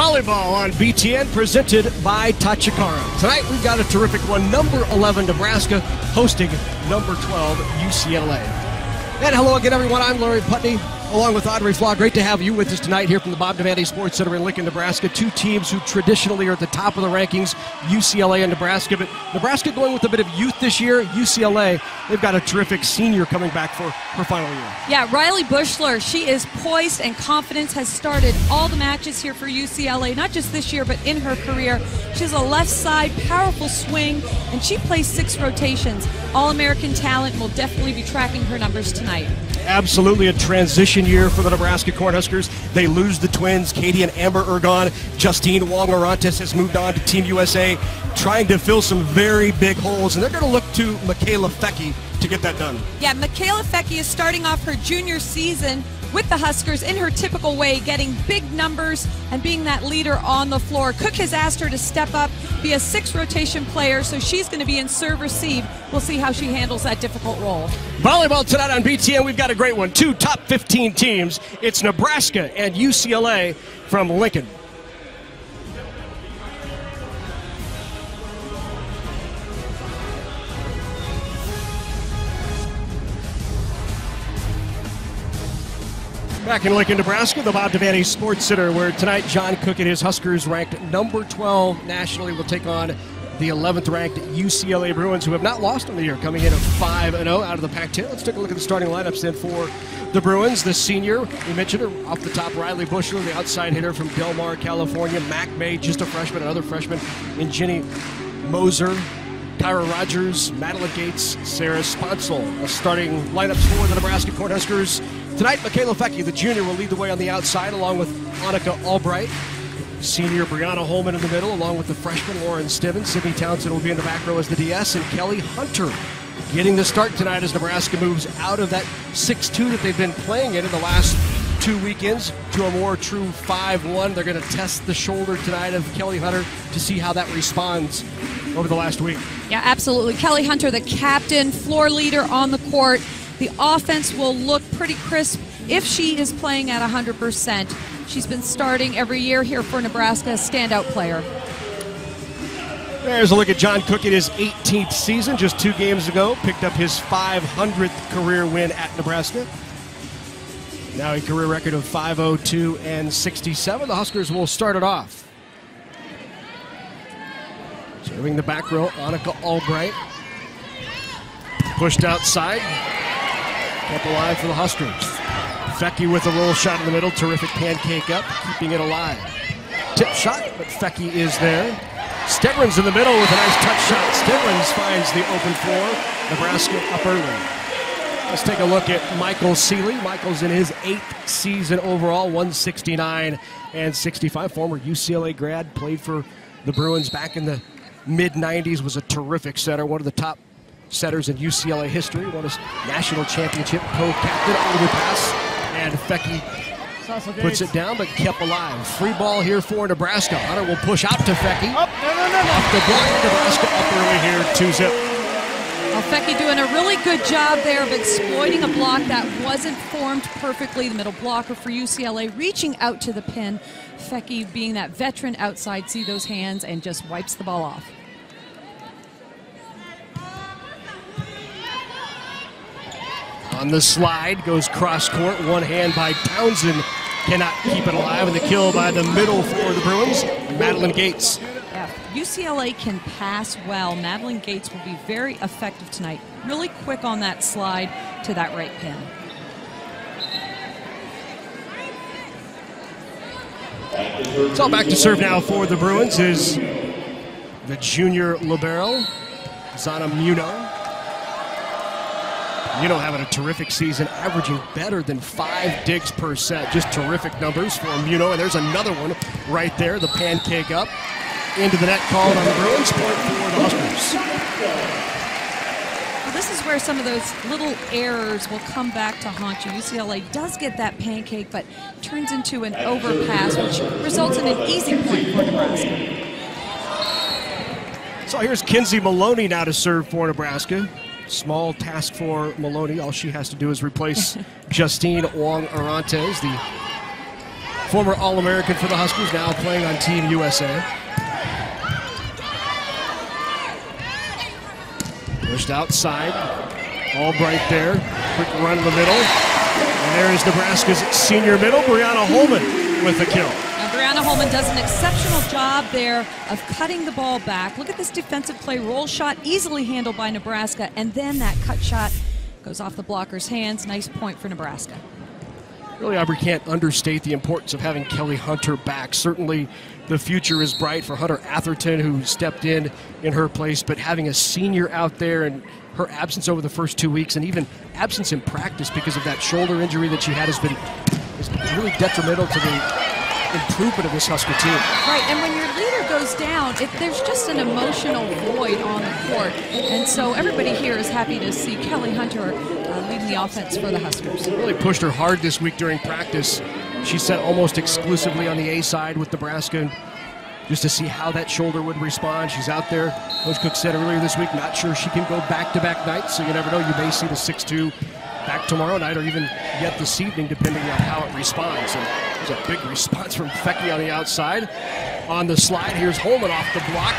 Volleyball on BTN presented by Tachikara. Tonight we've got a terrific one. Number 11 Nebraska hosting number 12 UCLA. And hello again, everyone. I'm Larry Putney along with Audrey Flaw. Great to have you with us tonight here from the Bob Devaney Sports Center in Lincoln, Nebraska. Two teams who traditionally are at the top of the rankings, UCLA and Nebraska. But Nebraska going with a bit of youth this year. UCLA, they've got a terrific senior coming back for her final year. Yeah, Reily Buechler, she is poised and confidence has started all the matches here for UCLA, not just this year, but in her career. She has a left side, powerful swing, and she plays six rotations. All American talent will definitely be tracking her numbers tonight absolutely a transition year for the Nebraska Cornhuskers. They lose the twins. Katie and Amber are gone. Justine Wong Orantes has moved on to Team USA, trying to fill some very big holes. And they're going to look to Mikaela Foecke to get that done. Yeah, Mikaela Foecke is starting off her junior season with the Huskers in her typical way, getting big numbers and being that leader on the floor. Cook has asked her to step up, be a six rotation player, so she's going to be in serve receive. We'll see how she handles that difficult role. Volleyball tonight on BTN, we've got a great one. Two top 15 teams. It's Nebraska and UCLA from Lincoln. Back in Lincoln, Nebraska, the Bob Devaney Sports Center, where tonight John Cook and his Huskers, ranked number 12 nationally, will take on the 11th ranked UCLA Bruins, who have not lost on the year, coming in at 5 0 out of the Pac 10. Let's take a look at the starting lineups then for the Bruins. The senior, we mentioned her off the top, Reily Buechler, the outside hitter from Del Mar, California. Mac May, just a freshman, another freshman, and Jenny Moser. Kyra Rogers, Madeline Gates, Sarah Sponcil. Starting lineups for the Nebraska Cornhuskers. Tonight, Mikaela Foecke, the junior, will lead the way on the outside along with Annika Albright. Senior Brianna Holman in the middle, along with the freshman Lauren Stivrins. Sydney Townsend will be in the back row as the DS, and Kelly Hunter getting the start tonight as Nebraska moves out of that 6 2 that they've been playing in in the last two weekends to a more true 5 1. They're going to test the shoulder tonight of Kelly Hunter to see how that responds over the last week. Yeah, absolutely. Kelly Hunter, the captain, floor leader on the court. The offense will look pretty crisp if she is playing at 100%. She's been starting every year here for Nebraska, standout player. There's a look at John Cook in his 18th season, just two games ago. Picked up his 500th career win at Nebraska. Now a career record of 502 and 67. The Huskers will start it off. Serving the back row, Annika Albright. Pushed outside. Kept alive for the Huskers. Foecke with a roll shot in the middle. Terrific pancake up, keeping it alive. Tip shot, but Foecke is there. Stivrins in the middle with a nice touch shot. Stivrins finds the open floor. Nebraska up early. Let's take a look at Michael Sealy. Michael's in his eighth season overall, 169 and 65. Former UCLA grad, played for the Bruins back in the mid 90s, was a terrific setter, one of the top setters in UCLA history, won a national championship, co-captain, overpass, and Foecke puts it down but kept alive. Free ball here for Nebraska. Hunter will push out to Foecke. Up, oh, no, no, no, Off the block, Nebraska up early here, 2-zip. Well, Foecke doing a really good job there of exploiting a block that wasn't formed perfectly. The middle blocker for UCLA reaching out to the pin. Foecke being that veteran outside, see those hands and just wipes the ball off. On the slide goes cross court, one hand by Townsend cannot keep it alive, and the kill by the middle for the Bruins, Madeline Gates. Yeah, UCLA can pass well. Madeline Gates will be very effective tonight. Really quick on that slide to that right pin. It's all back to serve now for the Bruins is the junior libero, Zana Muno. Muno having a terrific season, averaging better than five digs per set. Just terrific numbers for Muno. And there's another one right there, the pancake up. Into the net called on the Bruins, point for the Huskers. Well, this is where some of those little errors will come back to haunt you. UCLA does get that pancake, but turns into an overpass, which results in an easy point for Nebraska. So here's Kenzie Maloney now to serve for Nebraska. Small task for Maloney. All she has to do is replace Justine Wong Orantes, the former All American for the Huskers, now playing on Team USA. Pushed outside. Albright there. Quick run in the middle. And there is Nebraska's senior middle, Brianna Holman, with the kill. Brianna Holman does an exceptional job there of cutting the ball back. Look at this defensive play. Roll shot easily handled by Nebraska. And then that cut shot goes off the blocker's hands. Nice point for Nebraska. Really, Aubrey can't understate the importance of having Kelly Hunter back. Certainly, the future is bright for Hunter Atherton, who stepped in in her place, but having a senior out there and her absence over the first two weeks and even absence in practice because of that shoulder injury that she had has been, has been really detrimental to the improvement of this Husker team. Right, and when your leader goes down, it, there's just an emotional void on the court. And so everybody here is happy to see Kelly Hunter uh, leading the offense for the Huskers. Really pushed her hard this week during practice. She set almost exclusively on the A side with Nebraska just to see how that shoulder would respond. She's out there. Coach Cook said earlier this week, not sure she can go back-to-back nights, so you never know. You may see the 6-2 back tomorrow night or even yet this evening, depending on how it responds. And there's a big response from Foecke on the outside. On the slide, here's Holman off the block,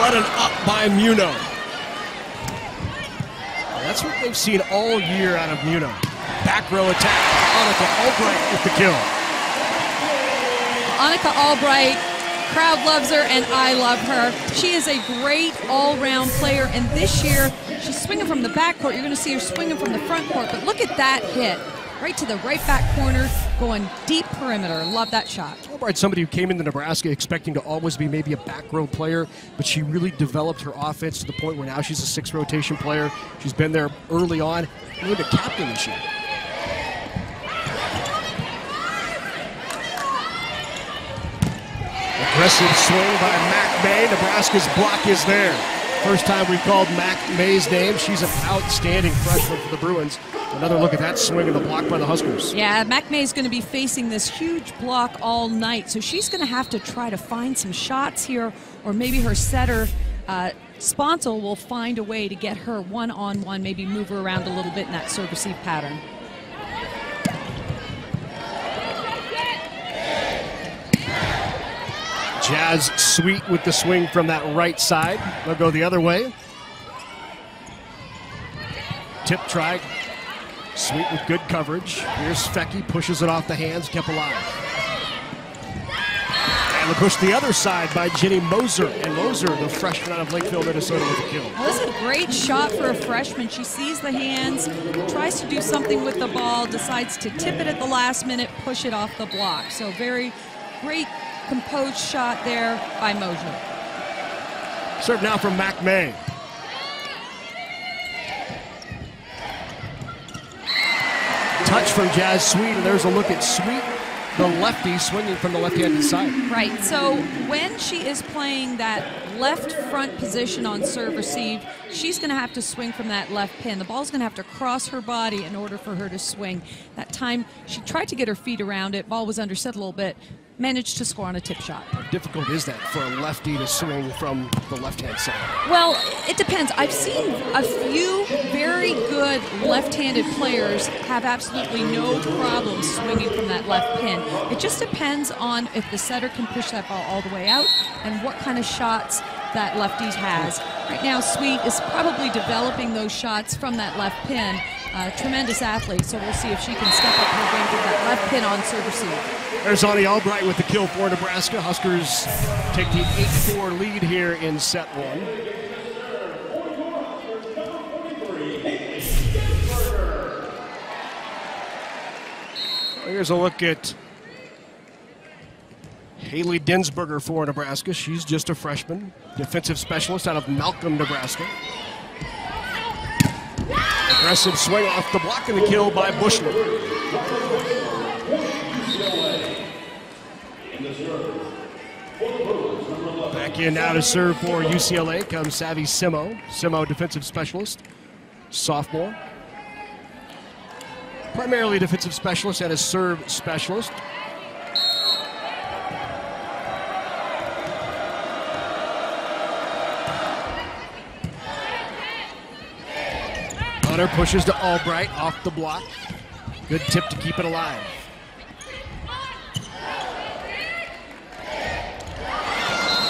running up by Muno. That's what they've seen all year out of Muno. Back row attack. Annika Albright with the kill. Annika Albright, crowd loves her, and I love her. She is a great all-round player, and this year she's swinging from the backcourt. You're going to see her swinging from the front court, but look at that hit. Right to the right back corner, going deep perimeter. Love that shot. Albright, somebody who came into Nebraska expecting to always be maybe a back row player, but she really developed her offense to the point where now she's a six rotation player. She's been there early on, named a captain this year. Aggressive swing by Mac May. Nebraska's block is there. First time we've called Mac May's name. She's an outstanding freshman for the Bruins. Another look at that swing and the block by the Huskers. Yeah, Mac May is going to be facing this huge block all night, so she's going to have to try to find some shots here, or maybe her setter. Uh, will find a way to get her one on one, maybe move her around a little bit in that serve receive pattern. Jazz Sweet with the swing from that right side. They'll go the other way. Tip try. Sweet with good coverage. Here's Foecke, pushes it off the hands, kept alive. And the push the other side by Jenny Moser. And Moser, the freshman out of Lakeville, Minnesota, with a kill. Well, this is a great shot for a freshman. She sees the hands, tries to do something with the ball, decides to tip it at the last minute, push it off the block. So very great composed shot there by Moser. Serve now from Mac May. Touch from Jazz Sweet, and there's a look at Sweet, the lefty, swinging from the left-handed side. Right. So when she is playing that left front position on serve receive, she's going to have to swing from that left pin. The ball's going to have to cross her body in order for her to swing. That time she tried to get her feet around it. Ball was underset a little bit, managed to score on a tip shot. How difficult is that for a lefty to swing from the left-hand side? Well, it depends. I've seen a few very good left-handed players have absolutely no problem swinging from that left pin. It just depends on if the setter can push that ball all the way out and what kind of shots that lefty has. Right now, Sweet is probably developing those shots from that left pin. Uh, tremendous athlete, so we'll see if she can step up her game from that left pin on serve receive. There's Ani Albright with the kill for Nebraska. Huskers take the 8-4 lead here in set one. Here's a look at Haley Densberger for Nebraska. She's just a freshman, defensive specialist out of Malcolm, Nebraska. Aggressive swing off the block and the kill by Buechler. Back in now to serve for UCLA comes Savvy Simo. Simo, defensive specialist, sophomore. Primarily defensive specialist and a serve specialist. Hunter pushes to Albright off the block. Good tip to keep it alive.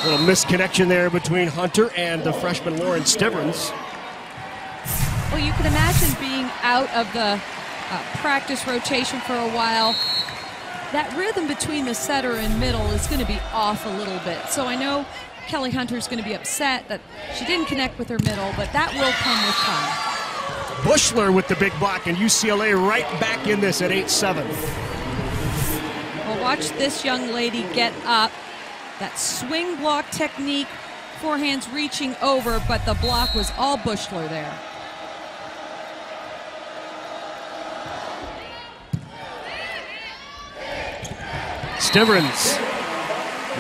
Little misconnection there between Hunter and the freshman Lauren Stivrins. Well, you can imagine being out of the uh, practice rotation for a while. That rhythm between the setter and middle is going to be off a little bit. So I know Kelly Hunter is going to be upset that she didn't connect with her middle, but that will come with time. Buechler with the big block, and UCLA right back in this at 8 7. Well, watch this young lady get up. That swing block technique, forehands reaching over, but the block was all Buechler there. Stivrins.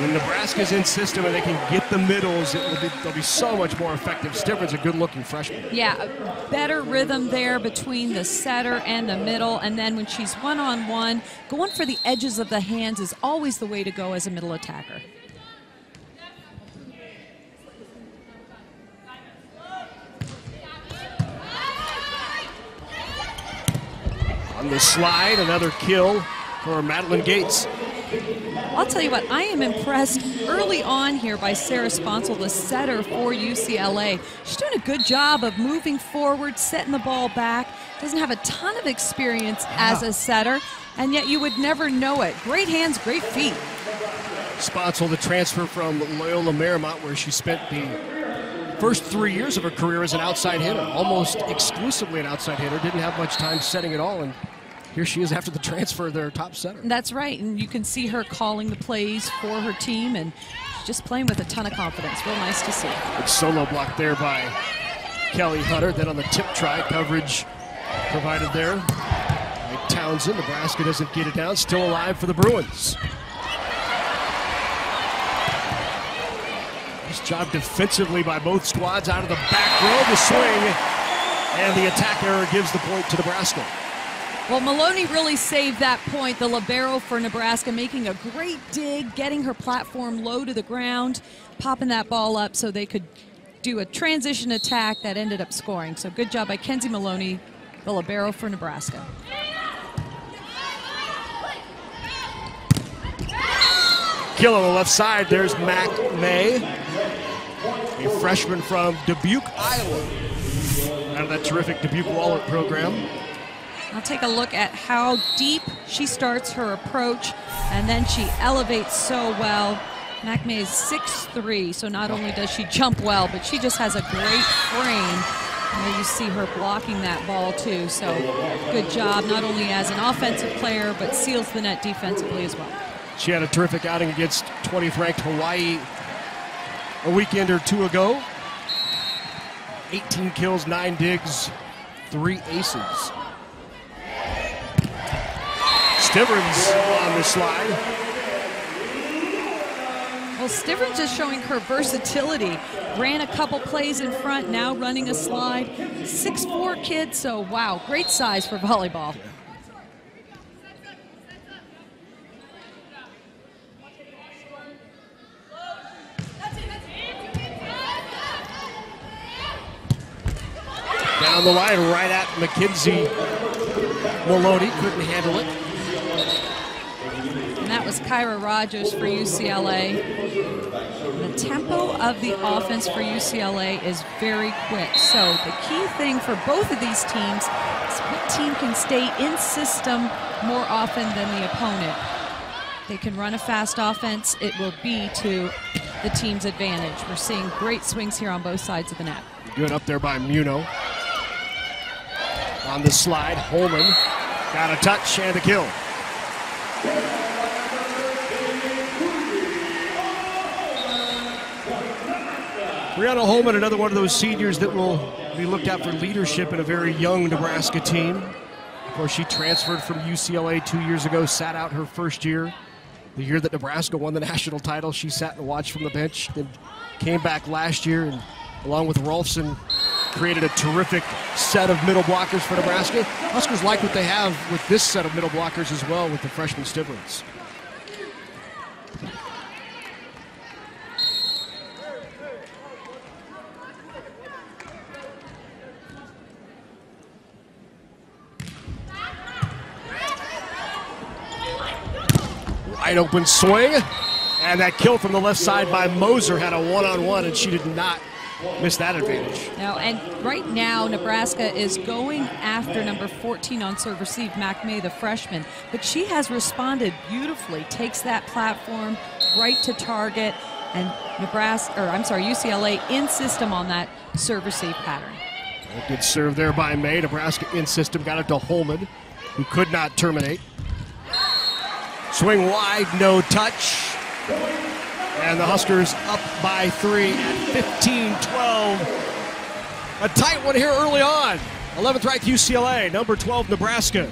When Nebraska's in system and they can get the middles, it will be, they'll be so much more effective. Stivrins a good-looking freshman. Yeah, better rhythm there between the setter and the middle, and then when she's one-on-one, going for the edges of the hands is always the way to go as a middle attacker. On the slide, another kill for Madeline Gates. I'll tell you what, I am impressed early on here by Sarah Sponcil, the setter for UCLA. She's doing a good job of moving forward, setting the ball back. Doesn't have a ton of experience ah. as a setter, and yet you would never know it. Great hands, great feet. Sponcil, the transfer from Loyola Marymount, where she spent the first three years of her career as an outside hitter, almost exclusively an outside hitter. Didn't have much time setting at all, and here she is after the transfer, their top center. That's right, and you can see her calling the plays for her team and just playing with a ton of confidence. Real nice to see. Good solo block there by Kelly Hunter. Then on the tip try, coverage provided there by Townsend. Nebraska doesn't get it down. Still alive for the Bruins. Nice job defensively by both squads out of the back row. The swing and the attack error gives the point to Nebraska. Well, Maloney really saved that point, the libero for Nebraska, making a great dig, getting her platform low to the ground, popping that ball up so they could do a transition attack that ended up scoring. So good job by Kenzie Maloney, the libero for Nebraska. Kill on the left side. There's Mac May, a freshman from Dubuque, Iowa, out of that terrific Dubuque Wahlert program. I'll take a look at how deep she starts her approach, and then she elevates so well. MacMay is 6'3", so not only does she jump well, but she just has a great frame. There you see her blocking that ball too. So good job, not only as an offensive player, but seals the net defensively as well. She had a terrific outing against 20th ranked Hawaii a weekend or two ago. 18 kills, nine digs, three aces. Stivrins on the slide. Well, Stivrins is showing her versatility. Ran a couple plays in front, now running a slide. 6'4 kid, so wow, great size for volleyball. Down the line, right at McKenzie Maloney, couldn't handle it. Was Kyra Rogers for UCLA. The tempo of the offense for UCLA is very quick. So the key thing for both of these teams is what team can stay in system more often than the opponent. They can run a fast offense, it will be to the team's advantage. We're seeing great swings here on both sides of the net. Good up there by Muno. On the slide, Holman got a touch and a kill. Brianna Holman, another one of those seniors that will be looked at for leadership in a very young Nebraska team. Of course, she transferred from UCLA two years ago, sat out her first year. The year that Nebraska won the national title, she sat and watched from the bench, then came back last year and along with Rolfzen, created a terrific set of middle blockers for Nebraska. Huskers like what they have with this set of middle blockers as well with the freshman Stivrins. Wide open swing And that kill from the left side by Moser had a one on one, and she did not miss that advantage. No, and right now Nebraska is going after number 14 on serve receive, Mac May, the freshman. But she has responded beautifully, takes that platform right to target, and Nebraska, or I'm sorry, UCLA in system on that serve receive pattern. A good serve there by May. Nebraska in system got it to Holman, who could not terminate. Swing wide, no touch. And the Huskers up by three at 15 12. A tight one here early on. 11th ranked UCLA, number 12 Nebraska.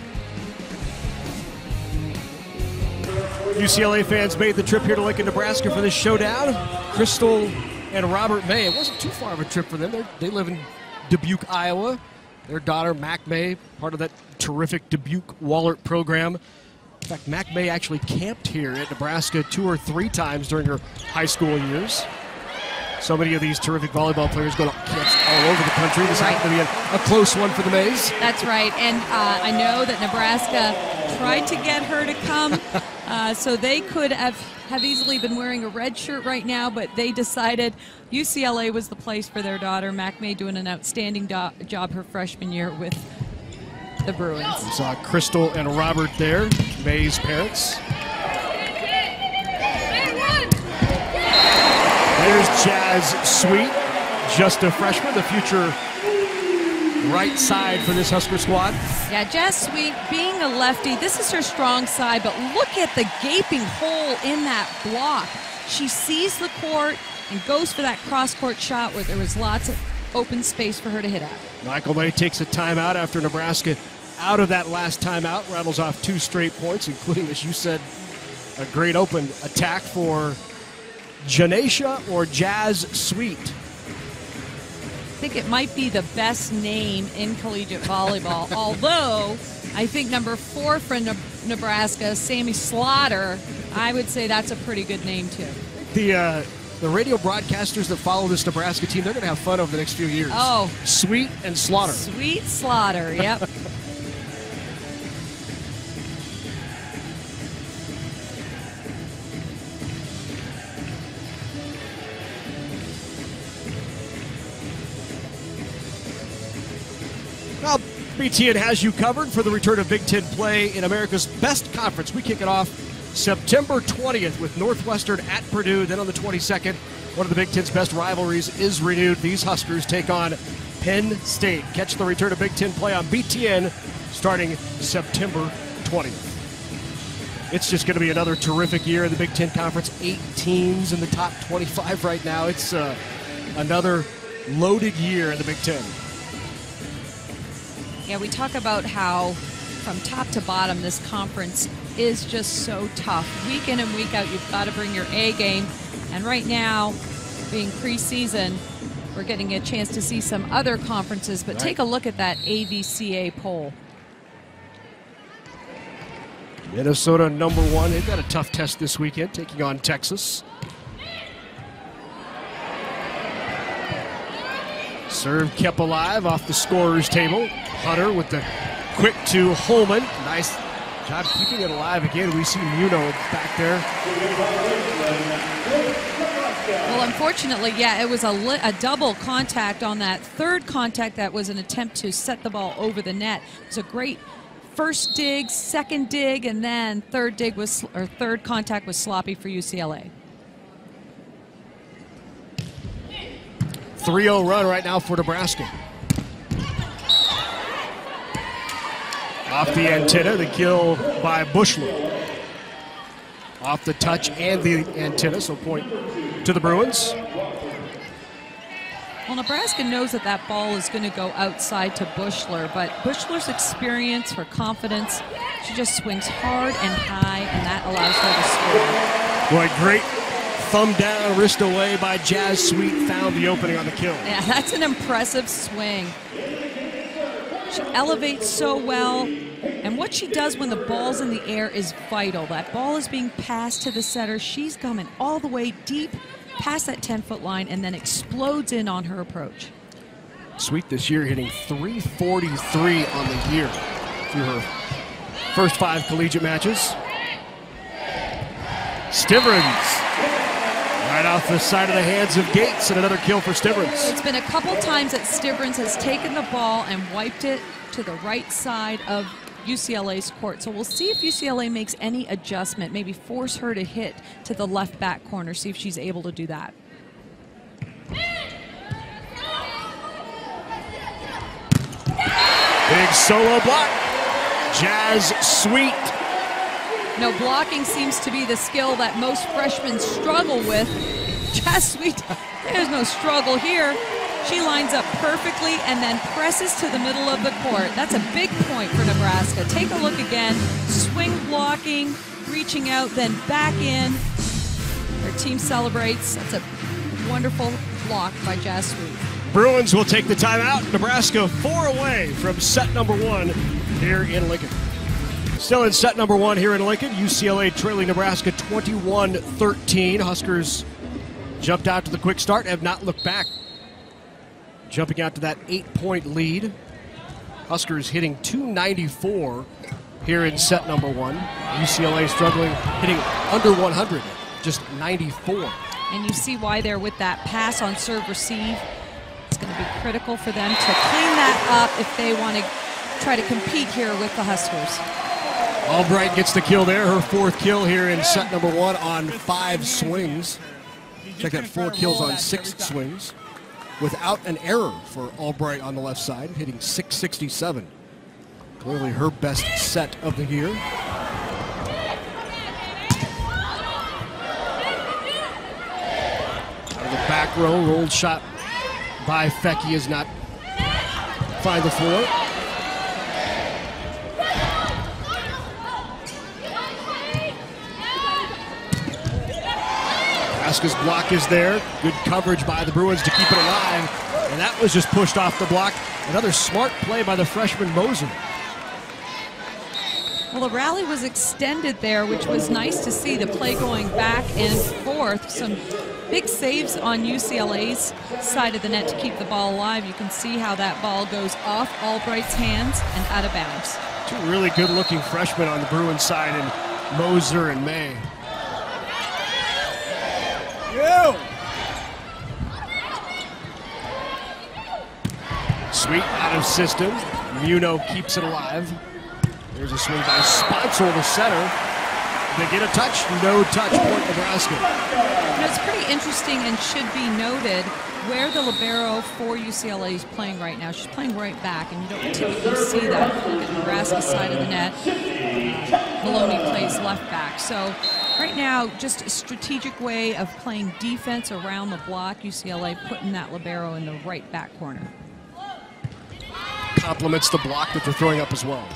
UCLA fans made the trip here to Lincoln, Nebraska for this showdown. Crystal and Robert May. It wasn't too far of a trip for them. They're, they live in Dubuque, Iowa. Their daughter, Mac May, part of that terrific Dubuque Wahlert program. In fact, Mac May actually camped here at Nebraska two or three times during her high school years. So many of these terrific volleyball players go to camps all over the country. This happened to be a, a close one for the Mays. That's right. And uh, I know that Nebraska tried to get her to come, uh, so they could have, have easily been wearing a red shirt right now, but they decided UCLA was the place for their daughter. Mac May doing an outstanding do- job her freshman year with the Bruins. We saw Crystal and Robert there, May's parents. There's Jazz Sweet, just a freshman, the future right side for this Husker squad. Yeah, Jazz Sweet, being a lefty, this is her strong side, but look at the gaping hole in that block. She sees the court and goes for that cross court shot where there was lots of open space for her to hit at. Michael May takes a timeout after Nebraska out of that last timeout, rattles off two straight points, including, as you said, a great open attack for Janesha or Jazz Sweet. I think it might be the best name in collegiate volleyball, although I think number four for Nebraska, Sammy Slaughter, I would say that's a pretty good name too. The uh, the radio broadcasters that follow this Nebraska team, they're going to have fun over the next few years. Oh, Sweet and Slaughter. Sweet Slaughter, yep. Well, BTN has you covered for the return of Big Ten play in America's best conference. We kick it off September 20th with Northwestern at Purdue. Then on the 22nd, one of the Big Ten's best rivalries is renewed. These Huskers take on Penn State. Catch the return of Big Ten play on BTN starting September 20th. It's just going to be another terrific year in the Big Ten Conference. Eight teams in the top 25 right now. It's uh, another loaded year in the Big Ten. Yeah, we talk about how from top to bottom this conference is just so tough. Week in and week out, you've got to bring your A game. And right now, being preseason, we're getting a chance to see some other conferences. But right. take a look at that AVCA poll. Minnesota number one. They've got a tough test this weekend, taking on Texas. Serve kept alive off the scorer's table. Hunter with the quick to Holman. Nice keeping it alive again. We see Muno back there. Well, unfortunately, yeah, it was a, li- a double contact on that third contact that was an attempt to set the ball over the net. It was a great first dig, second dig, and then third dig was or third contact was sloppy for UCLA. 3-0 run right now for Nebraska. Off the antenna, the kill by Buechler. Off the touch and the antenna, so point to the Bruins. Well, Nebraska knows that that ball is going to go outside to Buechler, but Buechler's experience, her confidence, she just swings hard and high, and that allows her to score. Boy, great thumb down, wrist away by Jazz Sweet, found the opening on the kill. Yeah, that's an impressive swing. She elevates so well, and what she does when the ball's in the air is vital. That ball is being passed to the setter. She's coming all the way deep past that 10 foot line and then explodes in on her approach. Sweet this year hitting 343 on the year through her first five collegiate matches. Stivrins off the side of the hands of Gates and another kill for Stivrins. It's been a couple times that Stivrins has taken the ball and wiped it to the right side of UCLA's court. So we'll see if UCLA makes any adjustment, maybe force her to hit to the left back corner, see if she's able to do that. Big solo block. Jazz Sweet. No, blocking seems to be the skill that most freshmen struggle with. Jazz Sweet, there's no struggle here. She lines up perfectly and then presses to the middle of the court. That's a big point for Nebraska. Take a look again. Swing blocking, reaching out, then back in. Their team celebrates. That's a wonderful block by Jazz Sweet. Bruins will take the timeout. Nebraska four away from set number one here in Lincoln. Still in set number one here in Lincoln, UCLA trailing Nebraska 21 13. Huskers jumped out to the quick start, have not looked back. Jumping out to that eight point lead. Huskers hitting 294 here in set number one. UCLA struggling, hitting under 100, just 94. And you see why they're with that pass on serve receive. It's going to be critical for them to clean that up if they want to try to compete here with the Huskers. Albright gets the kill there, her fourth kill here in set number one on five swings. Check that, four kills on six swings without an error for Albright on the left side, hitting 667. Clearly her best set of the year. The back row, rolled shot by Foecke is not find the floor. Nebraska's block is there. Good coverage by the Bruins to keep it alive. And that was just pushed off the block. Another smart play by the freshman Moser. Well, the rally was extended there, which was nice to see the play going back and forth. Some big saves on UCLA's side of the net to keep the ball alive. You can see how that ball goes off Albright's hands and out of bounds. Two really good looking freshmen on the Bruins side, and Moser and May. You. Sweet out of system. Muno keeps it alive. There's a swing by Sponcil, the center. They get a touch, no touch, point Nebraska. It's pretty interesting and should be noted where the libero for UCLA is playing right now. She's playing right back, and you don't typically see that at Nebraska's side of the net. Uh, Maloney plays left back. So right now, just a strategic way of playing defense around the block. UCLA putting that libero in the right back corner. Complements the block that they're throwing up as well.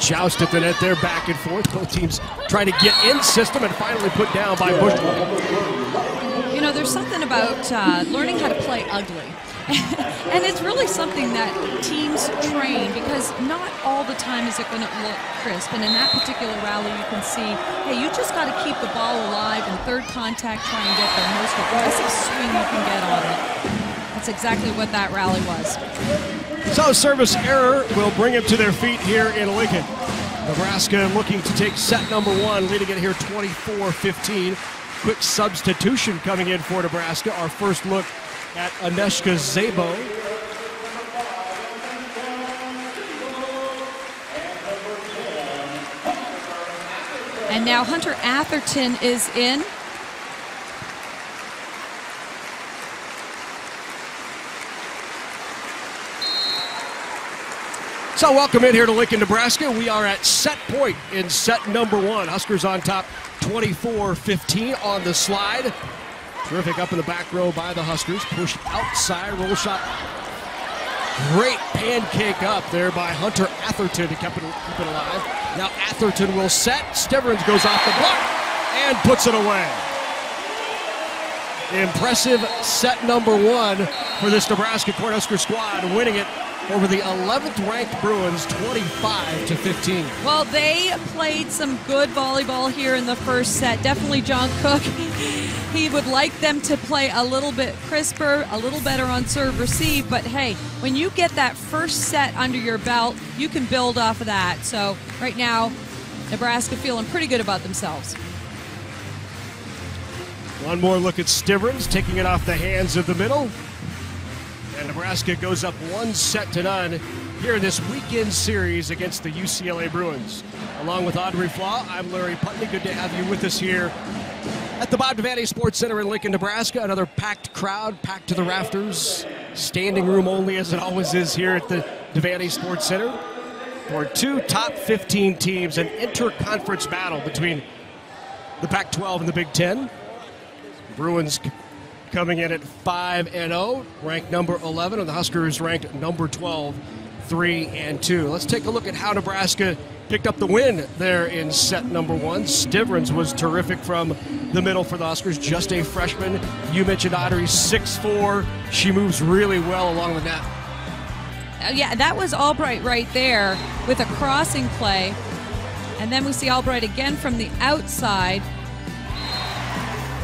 Joust at the net there, back and forth. Both teams trying to get in system and finally put down by Buechler. You know, there's something about uh, learning how to play ugly. and it's really something that teams train because not all the time is it going to look crisp. And in that particular rally, you can see, hey, you just got to keep the ball alive and third contact, try and get the most aggressive swing you can get on it. That's exactly what that rally was. So service error will bring them to their feet here in Lincoln. Nebraska looking to take set number one, leading it here 24-15. Quick substitution coming in for Nebraska. Our first look at Aneshka Zabo. And now Hunter Atherton is in. So welcome in here to Lincoln, Nebraska. We are at set point in set number one. Huskers on top 24-15 on the slide. Terrific up in the back row by the Huskers. Pushed outside, roll shot. Great pancake up there by Hunter Atherton to keep it, keep it alive. Now Atherton will set. Stivrins goes off the block and puts it away. Impressive set number one for this Nebraska Cornhusker squad, winning it over the 11th ranked Bruins 25 to 15. Well, they played some good volleyball here in the first set. Definitely John Cook. he would like them to play a little bit crisper, a little better on serve receive, but hey, when you get that first set under your belt, you can build off of that. So, right now, Nebraska feeling pretty good about themselves. One more look at Stivrins taking it off the hands of the middle. And Nebraska goes up one set to none here in this weekend series against the UCLA Bruins. Along with Audrey Flaw, I'm Larry Putney. Good to have you with us here at the Bob Devaney Sports Center in Lincoln, Nebraska. Another packed crowd, packed to the rafters. Standing room only, as it always is here at the Devaney Sports Center. For two top 15 teams, an interconference battle between the Pac 12 and the Big Ten. Bruins coming in at 5 and 0, ranked number 11, and the Huskers ranked number 12, 3 and 2. Let's take a look at how Nebraska picked up the win there in set number one. Stivrins was terrific from the middle for the Huskers, just a freshman. You mentioned Audrey, 6'4. She moves really well along the net. Uh, yeah, that was Albright right there with a crossing play. And then we see Albright again from the outside.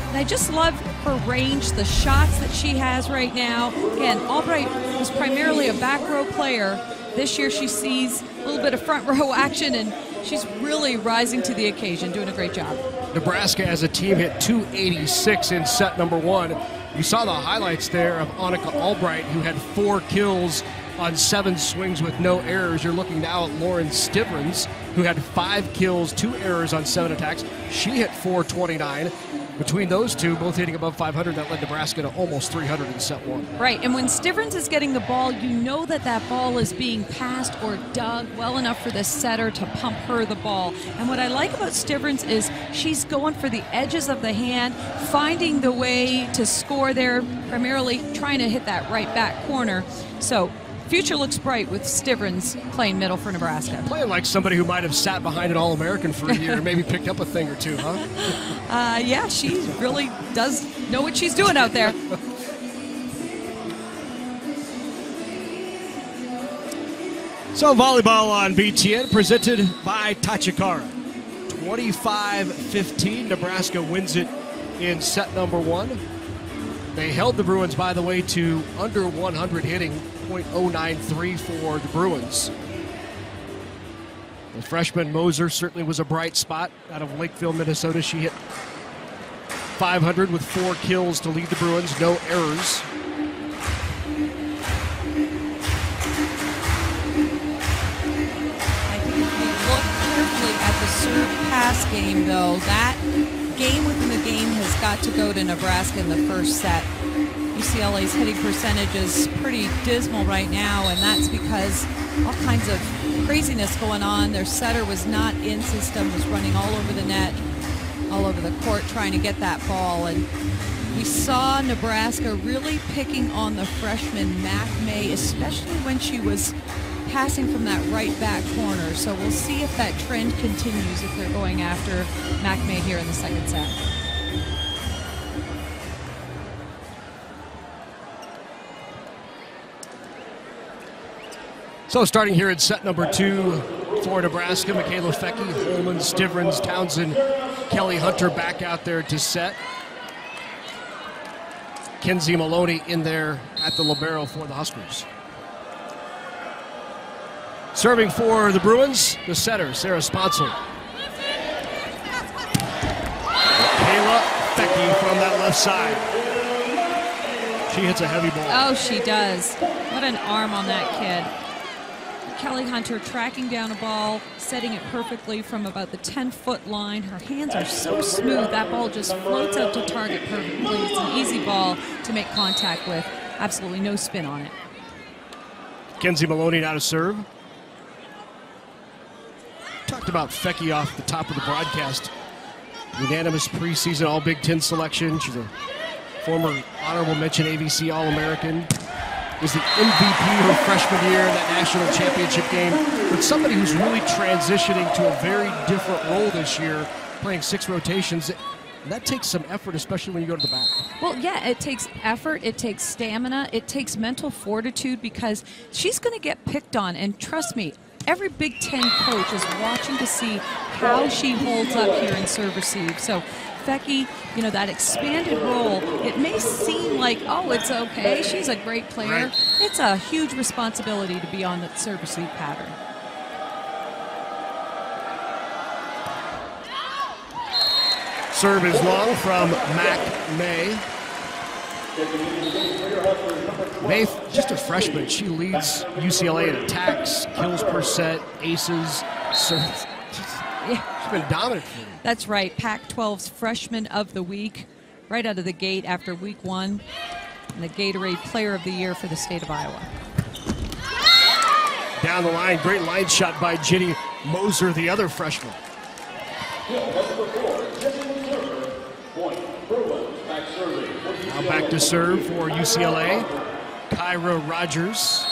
And I just love her range, the shots that she has right now. Again, Albright was primarily a back row player. This year she sees a little bit of front row action and she's really rising to the occasion, doing a great job. Nebraska as a team hit 286 in set number one. You saw the highlights there of Annika Albright, who had four kills on seven swings with no errors. You're looking now at Lauren Stivrins, who had five kills, two errors on seven attacks. She hit 429. Between those two, both hitting above 500, that led Nebraska to almost 300 in set one. Right, and when Stivrins is getting the ball, you know that that ball is being passed or dug well enough for the setter to pump her the ball. And what I like about Stivrins is she's going for the edges of the hand, finding the way to score there, primarily trying to hit that right back corner. So future looks bright with Stivrins playing middle for Nebraska. Playing like somebody who might have sat behind an All American for a year and maybe picked up a thing or two, huh? Uh, yeah, she really does know what she's doing out there. So, volleyball on BTN presented by Tachikara. 25 15. Nebraska wins it in set number one. They held the Bruins, by the way, to under 100 hitting, .093 for the Bruins. The freshman Moser certainly was a bright spot out of Lakeville, Minnesota. She hit 500 with four kills to lead the Bruins, no errors. I think if we look carefully at the serve pass game, though, that game within the game has got to go to Nebraska in the first set. UCLA's hitting percentage is pretty dismal right now, and that's because all kinds of craziness going on. Their setter was not in system, was running all over the net, all over the court trying to get that ball. And we saw Nebraska really picking on the freshman Mac May, especially when she was passing from that right back corner. So we'll see if that trend continues if they're going after Mac May here in the second set. So starting here at set number two for Nebraska, Mikaela Foecke, Holman, Stivrins, Townsend, Kelly Hunter back out there to set. Kenzie Maloney in there at the libero for the Huskers. Serving for the Bruins, the setter, Sarah Sponcil. Kayla Foecke from that left side. She hits a heavy ball. Oh, she does. What an arm on that kid. Kelly Hunter tracking down a ball, setting it perfectly from about the 10 foot line. Her hands are so smooth, that ball just floats out to target perfectly. It's an easy ball to make contact with. Absolutely no spin on it. Kenzie Maloney now to serve. Talked about Foecke off the top of the broadcast. Unanimous preseason All Big Ten selection. She's a former honorable mention AVCA All American was the MVP her freshman year in that national championship game. But somebody who's really transitioning to a very different role this year, playing six rotations. that takes some effort, especially when you go to the back. Well, yeah, it takes effort, it takes stamina, it takes mental fortitude because she's going to get picked on. And trust me, every Big Ten coach is watching to see how she holds up here in serve receive. So, Foecke, you know, that expanded role, it may seem like, oh, it's okay, she's a great player. Right. It's a huge responsibility to be on the service receive pattern. Serve is long from Mac May. May, just a freshman, she leads UCLA in attacks, kills per set, aces, serves. Yeah. She's been dominant. That's right. Pac 12's Freshman of the Week, right out of the gate after week one, and the Gatorade Player of the Year for the state of Iowa. Down the line, great line shot by Ginny Moser, the other freshman. Now back to serve for UCLA. Kyra Rogers.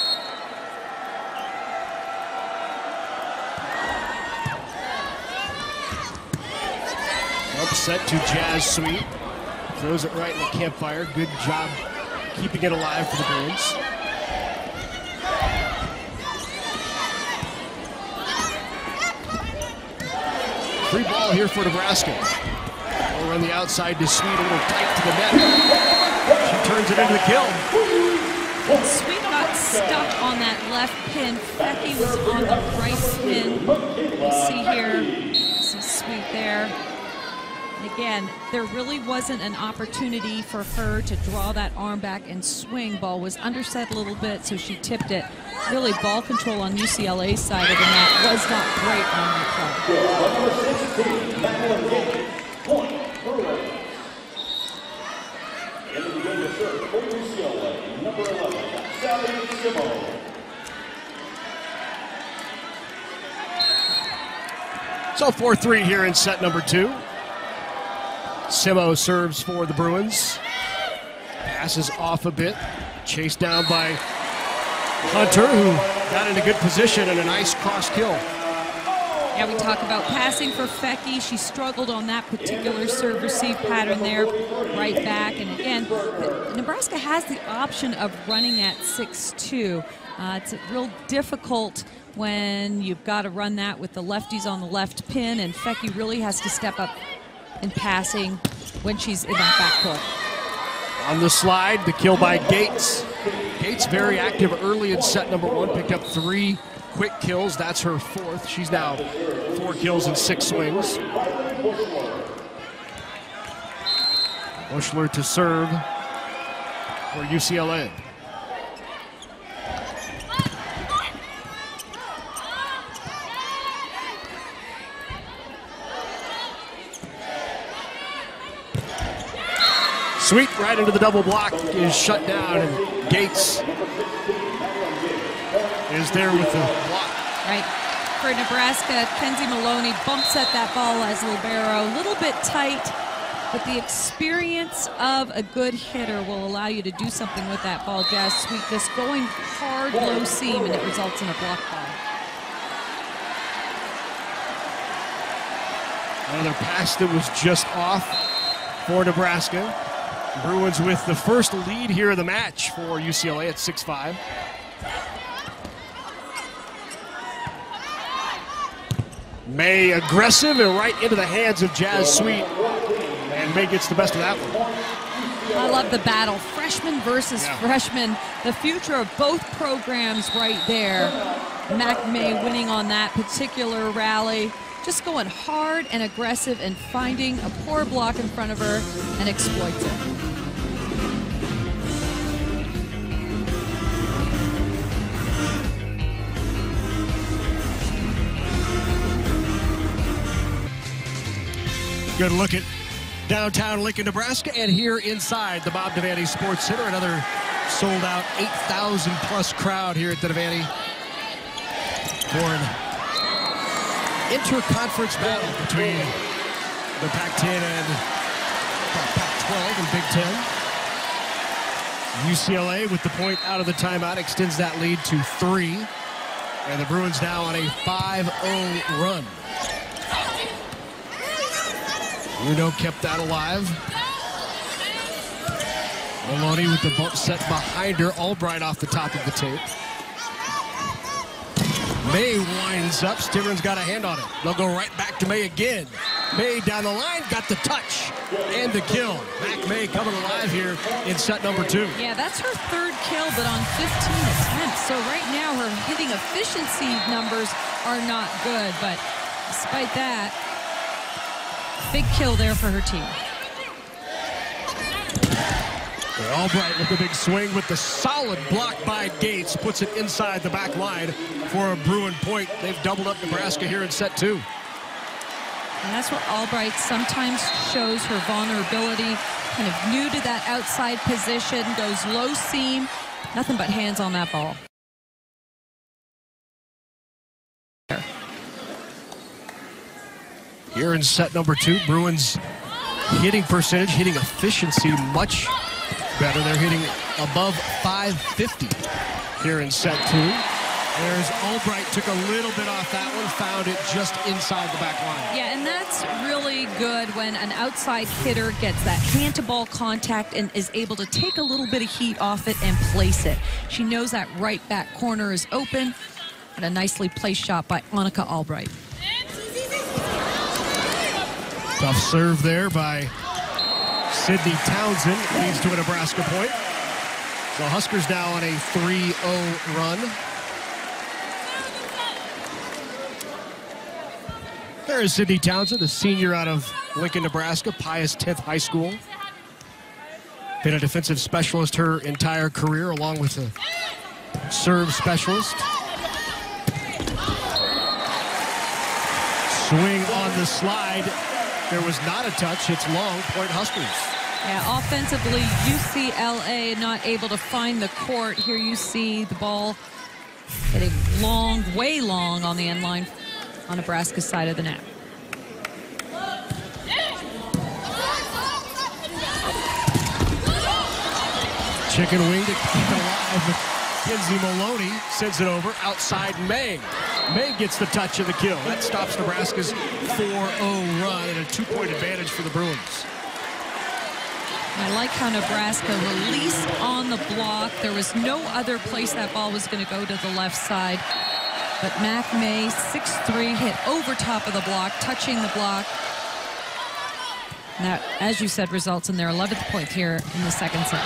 Upset to Jazz Sweet. Throws it right in the campfire. Good job keeping it alive for the Bruins. Free ball here for Nebraska. Over on the outside to Sweet, a little tight to the net. She turns it into the kill. Sweet got stuck on that left pin. Becky was on the right pin. You see here, some Sweet there. And again, there really wasn't an opportunity for her to draw that arm back and swing. Ball was underset a little bit, so she tipped it. Really, ball control on UCLA's side of the net was not great on that play. So 4 3 here in set number two. Simo serves for the Bruins. Passes off a bit. Chased down by Hunter, who got into good position and a nice cross kill. Yeah, we talk about passing for Foecke. She struggled on that particular serve receive pattern there, right back. And again, Nebraska has the option of running at 6-2. Uh, it's real difficult when you've got to run that with the lefties on the left pin, and Foecke really has to step up in passing when she's in that backcourt. On the slide, the kill by Gates. Gates very active early in set number one, picked up three quick kills. That's her fourth. She's now four kills and six swings. Buechler to serve for UCLA. Sweet right into the double block is shut down, and Gates is there with the block. Right. For Nebraska, Kenzie Maloney bumps at that ball as libero. A little bit tight, but the experience of a good hitter will allow you to do something with that ball. Jazz Sweet just going hard, low seam, and it results in a block ball. Another pass that was just off for Nebraska. Bruins with the first lead here of the match for UCLA at 6 5. May aggressive and right into the hands of Jazz Sweet. And May gets the best of that one. I love the battle. Freshman versus Yeah. freshman. The future of both programs right there. Mac May winning on that particular rally. Just going hard and aggressive and finding a poor block in front of her and exploits it. Good look at downtown Lincoln, Nebraska, and here inside the Bob Devaney Sports Center. Another sold out 8,000 plus crowd here at the Devaney for interconference battle between the Pac 10 and Pac 12 and Big Ten. UCLA with the point out of the timeout extends that lead to three. And the Bruins now on a 5 0 run. Uno kept that alive. Maloney with the bump set behind her. Albright off the top of the tape. May winds up. Stivrins got a hand on it. They'll go right back to May again. May down the line, got the touch and the kill. Mac May coming alive here in set number two. Yeah, that's her third kill, but on 15 attempts. So right now her hitting efficiency numbers are not good, but despite that, big kill there for her team. Albright with the big swing with the solid block by Gates. Puts it inside the back line for a Bruin point. They've doubled up Nebraska here in set two. And that's where Albright sometimes shows her vulnerability. Kind of new to that outside position, goes low seam. Nothing but hands on that ball. Here in set number two, Bruins hitting percentage, hitting efficiency much better. They're hitting above 550 here in set two. There's Albright, took a little bit off that one, found it just inside the back line. Yeah, and that's really good when an outside hitter gets that hand-to-ball contact and is able to take a little bit of heat off it and place it. She knows that right back corner is open, and a nicely placed shot by Annika Albright. Tough serve there by Sydney Townsend leads to a Nebraska point. So Huskers now on a 3-0 run. There is Sydney Townsend, the senior out of Lincoln, Nebraska, Pius 10th High School. Been a defensive specialist her entire career, along with a serve specialist. Swing on the slide. There was not a touch. It's long. Point Huskers. Yeah, offensively, UCLA not able to find the court. Here you see the ball hitting long, way long on the end line on Nebraska's side of the net. Chicken wing to keep it alive. Kenzie Maloney sends it over outside May. May gets the touch of the kill. That stops Nebraska's 4-0 run and a two-point advantage for the Bruins. I like how Nebraska released on the block. There was no other place that ball was going to go to the left side. But Mac May, 6-3, hit over top of the block, touching the block. That, as you said, results in their 11th point here in the second set.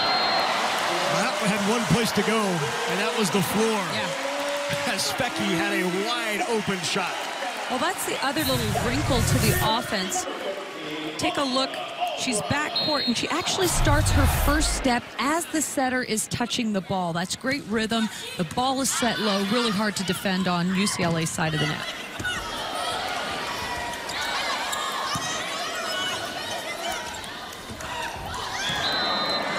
Had one place to go, and that was the floor. Yeah. As Specky had a wide open shot. Well, that's the other little wrinkle to the offense. Take a look. She's back court, and she actually starts her first step as the setter is touching the ball. That's great rhythm. The ball is set low, really hard to defend on UCLA's side of the net.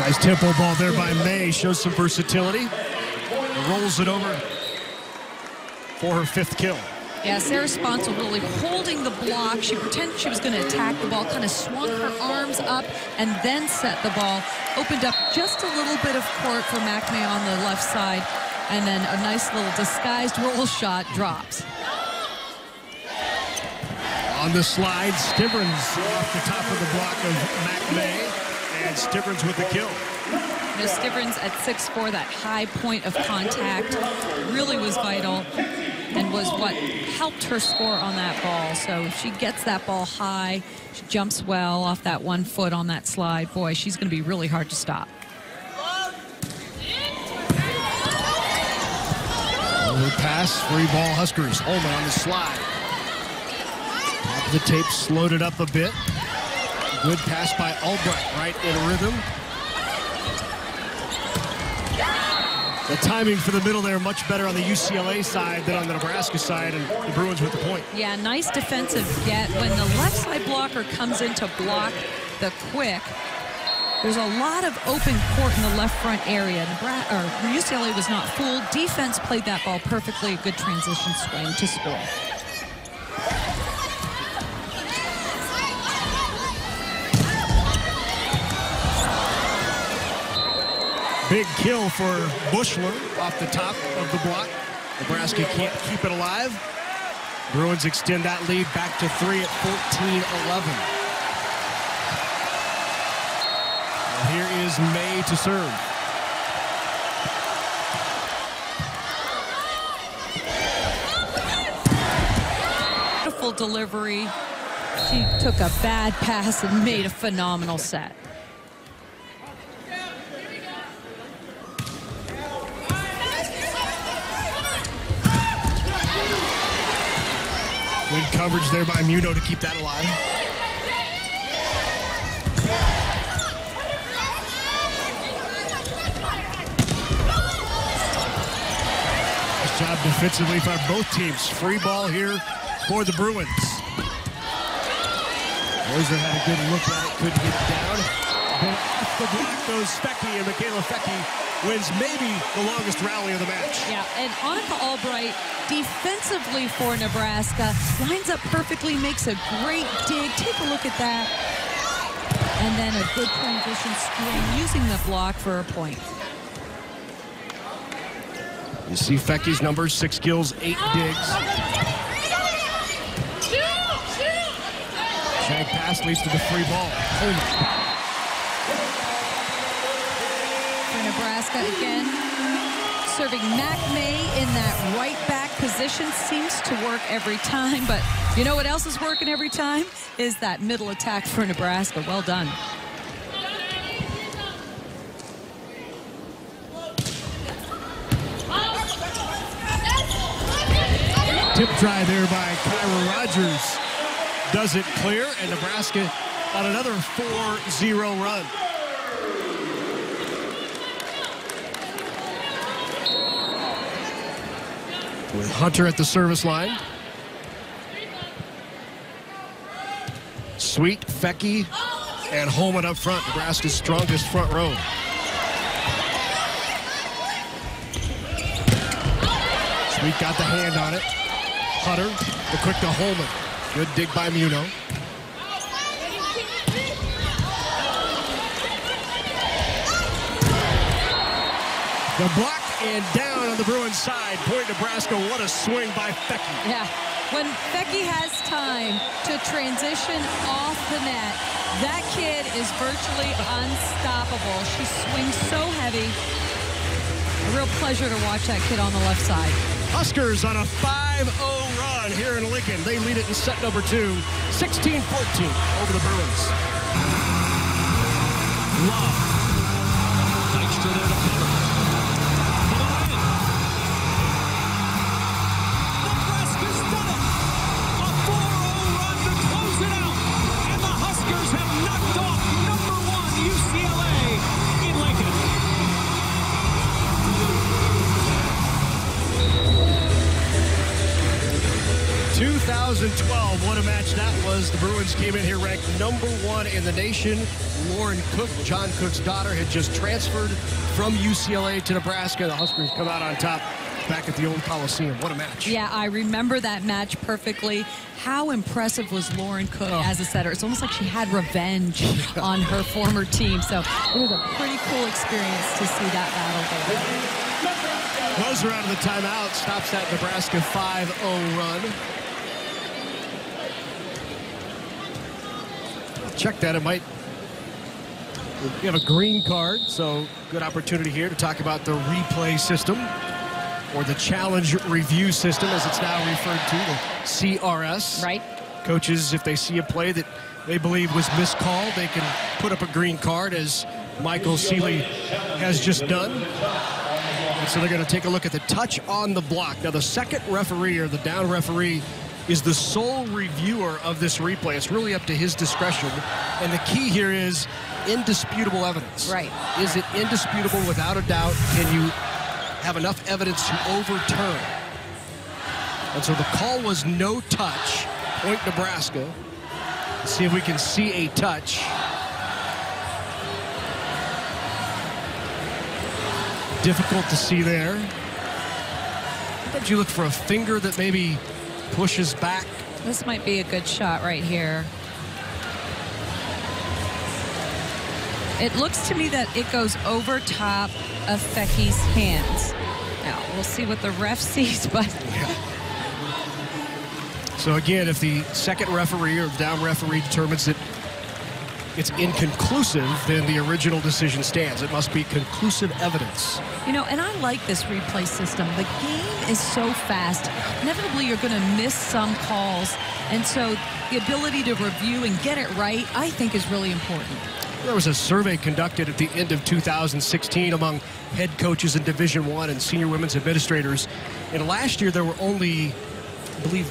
Nice tempo ball there by May. Shows some versatility. Rolls it over for her fifth kill. Yeah, Sarah Sponcil really holding the block. She pretended she was going to attack the ball, kind of swung her arms up and then set the ball. Opened up just a little bit of court for Mac May on the left side. And then a nice little disguised roll shot drops. On the slide, Stivrins off the top of the block of Mac May. And Stivrins with the kill. You know, Stivrins at 6'4", that high point of contact really was vital and was what helped her score on that ball. So if she gets that ball high, she jumps well off that one foot on that slide. Boy, she's going to be really hard to stop. Forward pass, free ball Huskers. Holman on the slide. Top of the tape slowed it up a bit. Good pass by Albright, right in rhythm. The timing for the middle there much better on the UCLA side than on the Nebraska side, and the Bruins with the point. Yeah, nice defensive get. When the left side blocker comes in to block the quick, there's a lot of open court in the left front area. Nebraska, or UCLA was not fooled. Defense played that ball perfectly. Good transition swing to score. Big kill for Buechler off the top of the block. Nebraska can't keep it alive. Bruins extend that lead back to three at 14-11. Here is May to serve. Beautiful delivery. She took a bad pass and made a phenomenal set. Coverage there by Muno to keep that alive. Nice job defensively by both teams. Free ball here for the Bruins. Moser had a good look at it, couldn't get down. But off the block goes Foecke, and Mikaela Foecke wins maybe the longest rally of the match. Yeah, and Annika Albright, defensively for Nebraska, lines up perfectly, makes a great dig. Take a look at that. And then a good transition screen using the block for a point. You see Foecke's numbers, six kills, eight digs. Shank pass leads to the free ball. For Nebraska again, serving Mac May in that right back position seems to work every time, but you know what else is working every time? Is that middle attack for Nebraska. Well done. Tip try there by Kyra Rogers. Does it clear, and Nebraska on another 4-0 run. With Hunter at the service line. Sweet, Foecke, and Holman up front. Nebraska's strongest front row. Sweet got the hand on it. Hunter, the quick to Holman. Good dig by Muno. The block and down the Bruins side. Point Nebraska, what a swing by Foecke. Yeah. When Foecke has time to transition off the net, that kid is virtually unstoppable. She swings so heavy. A real pleasure to watch that kid on the left side. Huskers on a 5-0 run here in Lincoln. They lead it in set number two, 16-14 over the Bruins. Love. 2012, what a match that was. The Bruins came in here ranked number one in the nation. Lauren Cook, John Cook's daughter, had just transferred from UCLA to Nebraska. The Huskers come out on top back at the old Coliseum. What a match. Yeah, I remember that match perfectly. How impressive was Lauren Cook Oh. as a setter? It's almost like she had revenge on her former team. So it was a pretty cool experience to see that battle there. Moser out of the timeout stops that Nebraska 5-0 run. Check that. It might. We have a green card, so good opportunity here to talk about the replay system or the challenge review system, as it's now referred to, the CRS. Right? Coaches, if they see a play that they believe was miscalled, they can put up a green card, as Michael Sealy has just done. And so they're going to take a look at the touch on the block. Now, the second referee or the down referee is the sole reviewer of this replay. It's really up to his discretion. And the key here is indisputable evidence. Right. Is it indisputable without a doubt? Can you have enough evidence to overturn? And so the call was no touch. Point Nebraska. Let's see if we can see a touch. Difficult to see there. Sometimes you look for a finger that maybe pushes back. This might be a good shot right here. It looks to me that it goes over top of Foecke's hands. Now, we'll see what the ref sees, but So again, if the second referee or the down referee determines that it's inconclusive, then the original decision stands. It must be conclusive evidence. You know, and I like this replay system. The game is so fast. Inevitably, you're going to miss some calls. And so the ability to review and get it right, I think, is really important. There was a survey conducted at the end of 2016 among head coaches in Division One and senior women's administrators. And last year, there were only, I believe,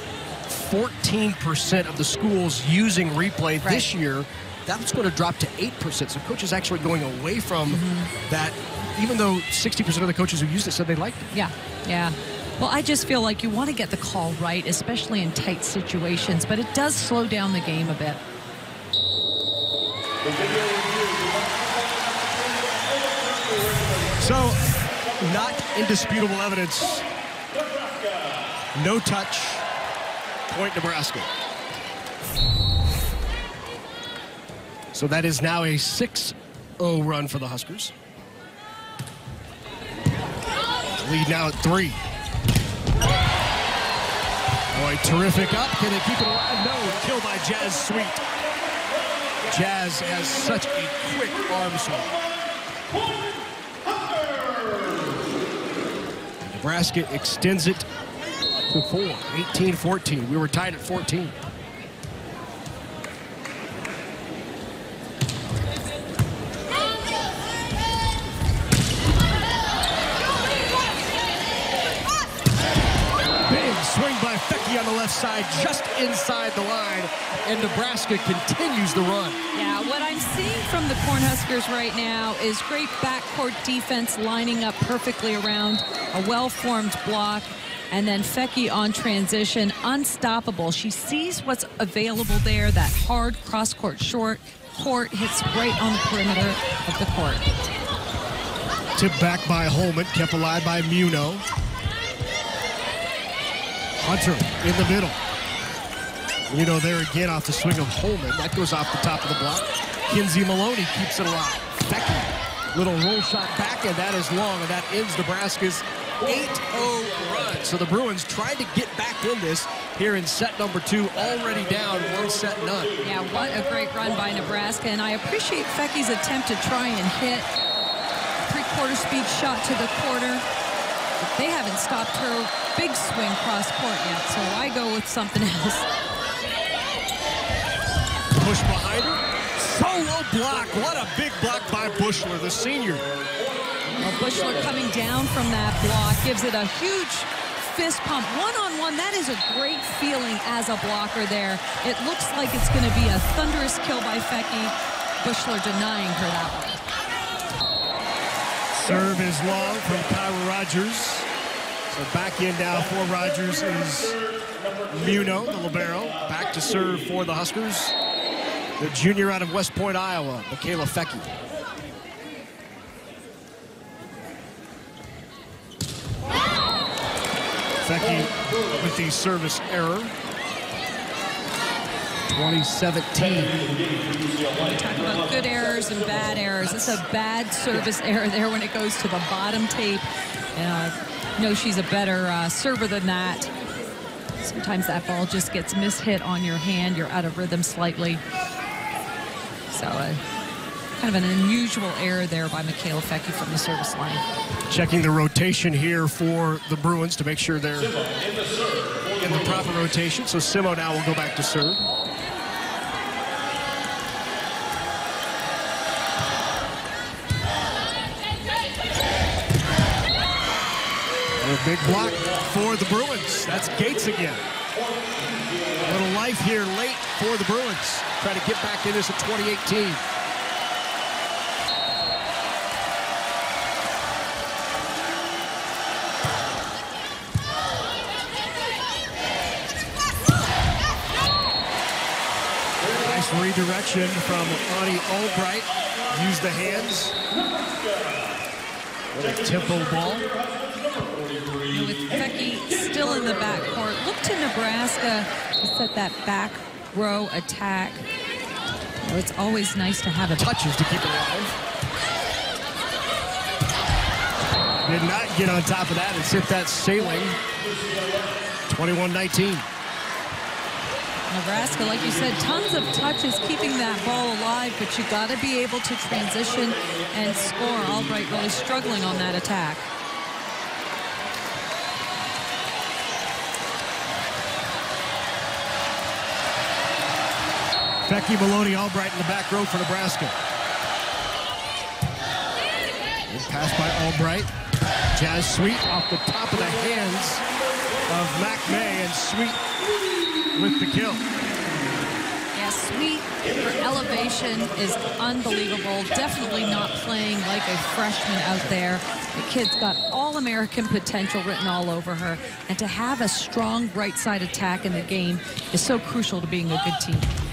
14% of the schools using replay. Right. This year, that's going to drop to 8%. So coaches actually going away from mm-hmm. that, even though 60% of the coaches who used it said they liked it. Yeah, yeah. Well, I just feel like you want to get the call right, especially in tight situations, but it does slow down the game a bit. So, not indisputable evidence. No touch. Point Nebraska. So that is now a 6 0 run for the Huskers. Lead now at three. Boy, terrific up. Can they keep it alive? No. Kill by Jazz Sweet. Jazz has such a quick arm swing. Nebraska extends it to four, 18-14. We were tied at 14. Swing Foecke on the left side, just inside the line, and Nebraska continues the run. Yeah, what I'm seeing from the Cornhuskers right now is great backcourt defense lining up perfectly around a well-formed block. And then Foecke on transition, unstoppable. She sees what's available there, that hard cross-court short court hits right on the perimeter of the court. Tipped back by Holman, kept alive by Muno. Hunter in the middle. Muno there again off the swing of Holman. That goes off the top of the block. Kenzie Maloney keeps it alive. Foecke, little roll shot back, and that is long, and that ends Nebraska's 8-0 run. So the Bruins tried to get back in this here in set number two, already down one set none. Yeah, what a great run by Nebraska. And I appreciate Foecke's attempt to try and hit three-quarter speed shot to the corner. They haven't stopped her big swing cross court yet, so I go with something else. Push behind her. Solo block. What a big block by Buechler, the senior. Well, Buechler coming down from that block gives it a huge fist pump. One-on-one, that is a great feeling as a blocker there. It looks like it's going to be a thunderous kill by Foecke. Buechler denying her that one. Serve is long from Kyra Rogers. So back in now for Rogers is Muno, the libero. Back to serve for the Huskers. The junior out of West Point, Iowa, Mikaela Foecke. Foecke with the service error. 2017. Talk about good errors and bad errors. It's a bad service error there when it goes to the bottom tape. And I know she's a better uh, server than that. Sometimes that ball just gets mishit on your hand. You're out of rhythm slightly. So uh, kind of an unusual error there by Mikaela Foecke from the service line. Checking the rotation here for the Bruins to make sure they're in the proper rotation. So Simo now will go back to serve. A big block for the Bruins. That's Gates again. A little life here late for the Bruins. Try to get back in this in 2018. Nice redirection from Ani Albright. Use the hands. What a tempo ball. With Foecke still in the backcourt, look to Nebraska to set that back row attack. It's always nice to have a Touches to keep it alive. Did not get on top of that and sent that sailing. 21-19. Nebraska, like you said, tons of touches keeping that ball alive, but you got to be able to transition and score. Albright really struggling on that attack. Foecke Maloney Albright in the back row for Nebraska. Good pass by Albright. Jazz Sweet off the top of the hands of Mac May and Sweet with the kill. Yeah, Sweet, her elevation is unbelievable. Definitely not playing like a freshman out there. The kid's got all-American potential written all over her. And to have a strong right side attack in the game is so crucial to being a good team.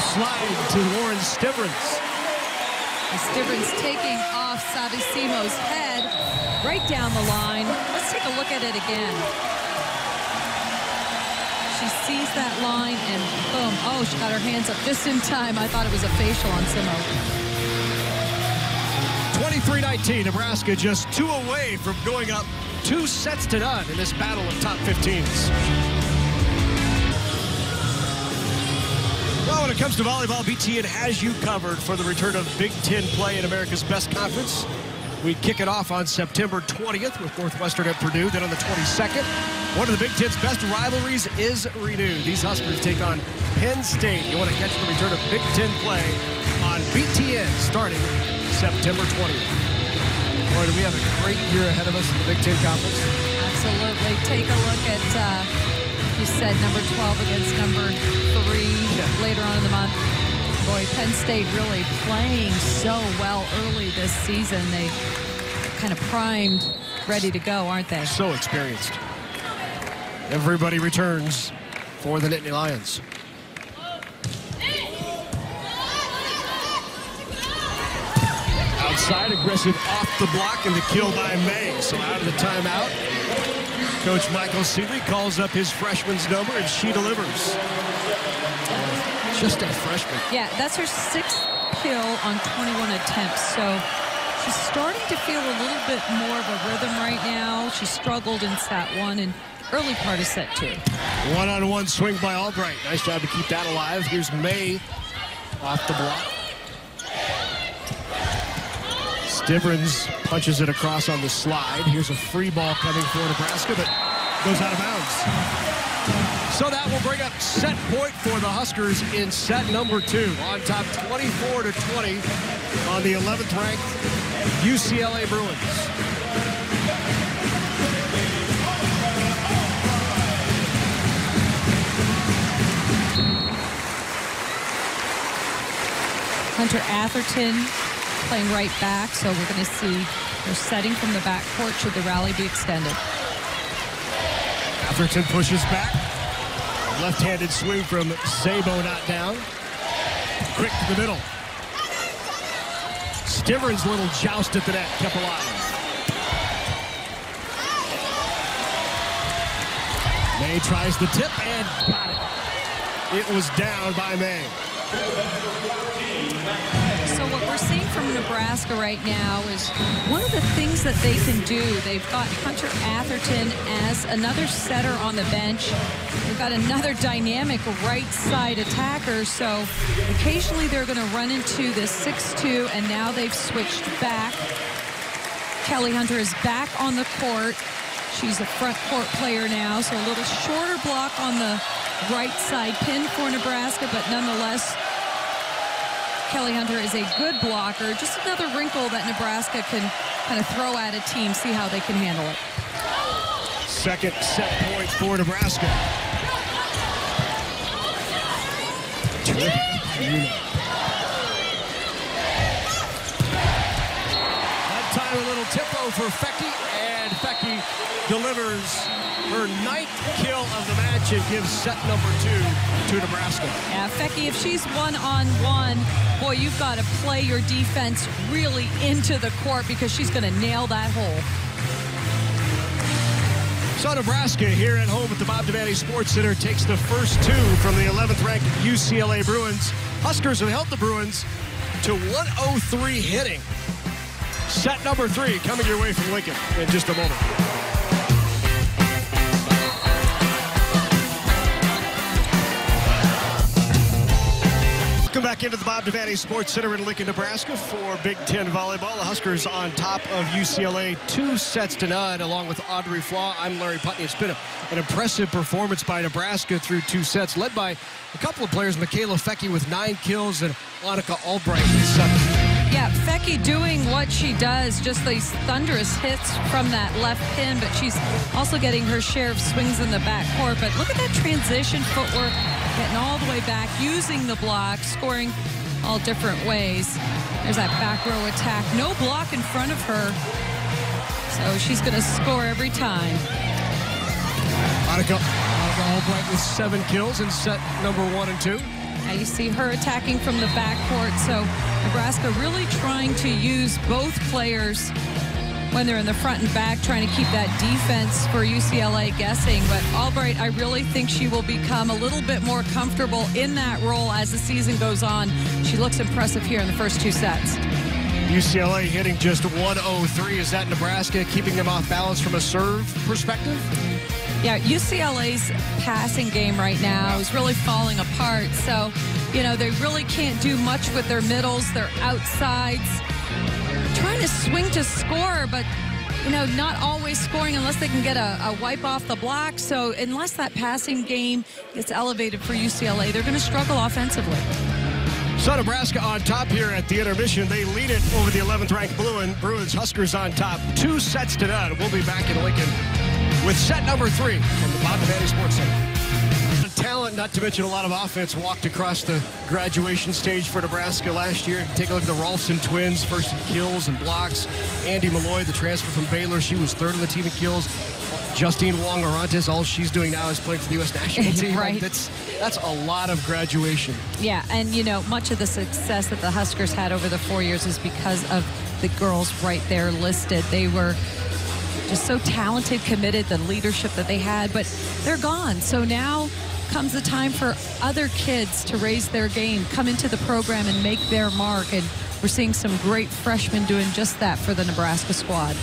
Slide to Lauren Stivrins. Stivrins taking off Savvy Simo's head right down the line. Let's take a look at it again. She sees that line and boom. Oh, she got her hands up just in time. I thought it was a facial on Simo. 23-19, Nebraska just two away from going up two sets to none in this battle of top 15s. Well, when it comes to volleyball, BTN has you covered for the return of Big Ten play in America's Best Conference. We kick it off on September 20th with Northwestern at Purdue. Then on the 22nd, one of the Big Ten's best rivalries is renewed. These Huskers take on Penn State. You want to catch the return of Big Ten play on BTN starting September 20th. Boy, do we have a great year ahead of us in the Big Ten Conference. Absolutely. Take a look at, uh, you said number 12 against number three Yeah. later on in the month. Boy, Penn State really playing so well early this season. They kind of primed, ready to go, aren't they? So experienced. Everybody returns for the Nittany Lions. Outside, aggressive off the block and the kill by May. So out of the timeout, Coach Michael Sealy calls up his freshman's number and she delivers. Just a freshman. Yeah, that's her sixth kill on 21 attempts. So she's starting to feel a little bit more of a rhythm right now. She struggled in set one and early part of set two. One-on-one swing by Albright. Nice job to keep that alive. Here's May off the block. Stivrins punches it across on the slide. Here's a free ball coming for Nebraska, but goes out of bounds. So that will bring up set point for the Huskers in set number two. On top 24 to 20 on the 11th ranked UCLA Bruins. Hunter Atherton playing right back, so we're going to see her setting from the back backcourt should the rally be extended. Atherton pushes back. Left-handed swing from Sabo not down. Quick to the middle. Stivrins' little joust at the net kept alive. May tries the tip and got it. It was down by May. From Nebraska right now is one of the things that they can do. They've got Hunter Atherton as another setter on the bench. They've got another dynamic right side attacker. So occasionally they're going to run into this 6-2, and now they've switched back. Kelly Hunter is back on the court. She's a front court player now, so a little shorter block on the right side pin for Nebraska, but nonetheless, Kelly Hunter is a good blocker. Just another wrinkle that Nebraska can kind of throw at a team, see how they can handle it. Second set point for Nebraska. Terrific. That time a for Foecke, and Foecke delivers her ninth kill of the match and gives set number two to Nebraska. Yeah, Foecke, if she's one-on-one, boy, you've got to play your defense really into the court because she's going to nail that hole. So Nebraska here at home at the Bob Devaney Sports Center takes the first two from the 11th ranked UCLA Bruins. Huskers have held the Bruins to 103 hitting Set number three coming your way from Lincoln in just a moment. Welcome back into the Bob Devaney Sports Center in Lincoln, Nebraska for Big Ten Volleyball. The Huskers on top of UCLA, two sets to none, along with Audrey Flaw. I'm Larry Punteney. It's been a, an impressive performance by Nebraska through two sets, led by a couple of players, Mikaela Foecke with nine kills and Annika Albright with seven. Yeah, Foecke doing what she does, just these thunderous hits from that left pin, but she's also getting her share of swings in the back court. But look at that transition footwork, getting all the way back, using the block, scoring all different ways. There's that back row attack. No block in front of her. So she's going to score every time. Annika, Annika Albright with seven kills in set number one and two. Now you see her attacking from the backcourt. So Nebraska really trying to use both players when they're in the front and back, trying to keep that defense for UCLA guessing. But Albright, I really think she will become a little bit more comfortable in that role as the season goes on. She looks impressive here in the first two sets. UCLA hitting just 103. Is that Nebraska keeping them off balance from a serve perspective? Yeah, UCLA's passing game right now is really falling apart. So, you know, they really can't do much with their middles, their outsides. Trying to swing to score, but, you know, not always scoring unless they can get a, a wipe off the block. So, unless that passing game gets elevated for UCLA, they're going to struggle offensively. So Nebraska on top here at the intermission. They lead it over the 11th ranked Bruin. Bruins Huskers on top. Two sets to none. We'll be back in Lincoln with set number three from the Bob Devaney Sports Center. Talent, not to mention a lot of offense, walked across the graduation stage for Nebraska last year. Take a look at the Rolfzen twins, first in kills and blocks. Andie Malloy, the transfer from Baylor, she was third on the team in kills. Justine Wong Orantes, all she's doing now is playing for the U.S. national team. Right. That's that's a lot of graduation. Yeah, and you know, much of the success that the Huskers had over the four years is because of the girls right there listed. They were just so talented, committed, the leadership that they had, but they're gone. So now comes the time for other kids to raise their game, come into the program and make their mark. And we're seeing some great freshmen doing just that for the Nebraska squad.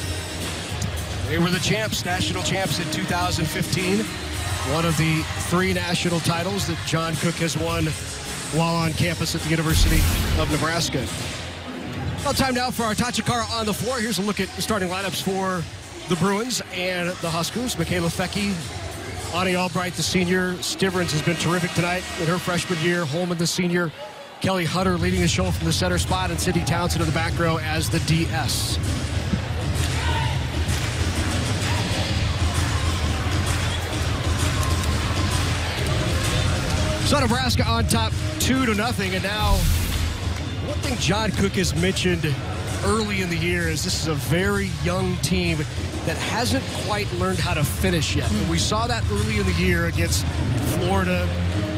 They were the champs, national champs in 2015. One of the three national titles that John Cook has won while on campus at the University of Nebraska. Well, time now for our Tachikara on the floor. Here's a look at the starting lineups for the Bruins and the Huskers. Mikaela Foecke, Ani Albright, the senior. Stivrins has been terrific tonight in her freshman year. Holman, the senior. Kelly Hunter leading the show from the center spot, and Cindy Townsend in the back row as the DS. So Nebraska on top two to nothing, and now one thing John Cook has mentioned early in the year is this is a very young team that hasn't quite learned how to finish yet. And we saw that early in the year against Florida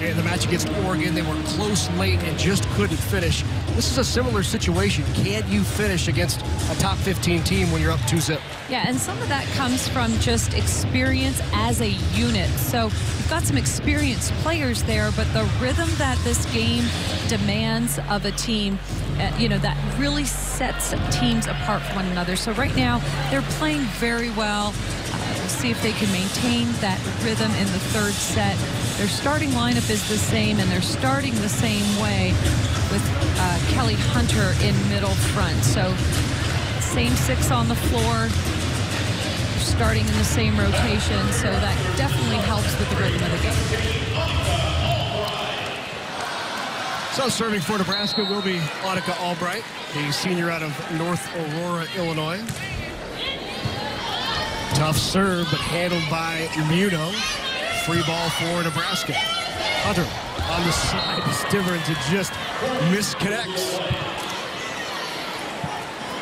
and the match against Oregon. They were close late and just couldn't finish. This is a similar situation. Can you finish against a top 15 team when you're up 2 zip? Yeah, and some of that comes from just experience as a unit. So you've got some experienced players there, but the rhythm that this game demands of a team, you know, that really sets teams apart from one another. So right now, they're playing very well. Uh, we'll see if they can maintain that rhythm in the third set. Their starting lineup is the same, and they're starting the same way with uh, Kelly Hunter in middle front. So same six on the floor, starting in the same rotation, so that definitely helps with the rhythm of the game. So serving for Nebraska will be Annika Albright, the senior out of North Aurora, Illinois. Tough serve, but handled by Muno. Free ball for Nebraska. Hunter on the side. Stivrins, it just misconnects.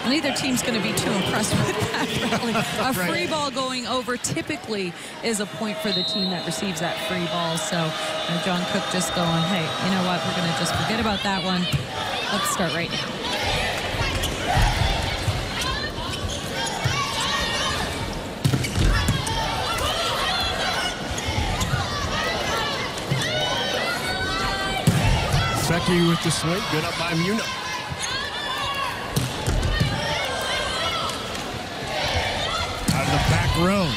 Neither team's going to be too impressed with that, really. A free Right. ball going over typically is a point for the team that receives that free ball. So you know, John Cook just going, hey, you know what? We're going to just forget about that one. Let's start right now. Foecke with the swing. Good up by Muno. Throw.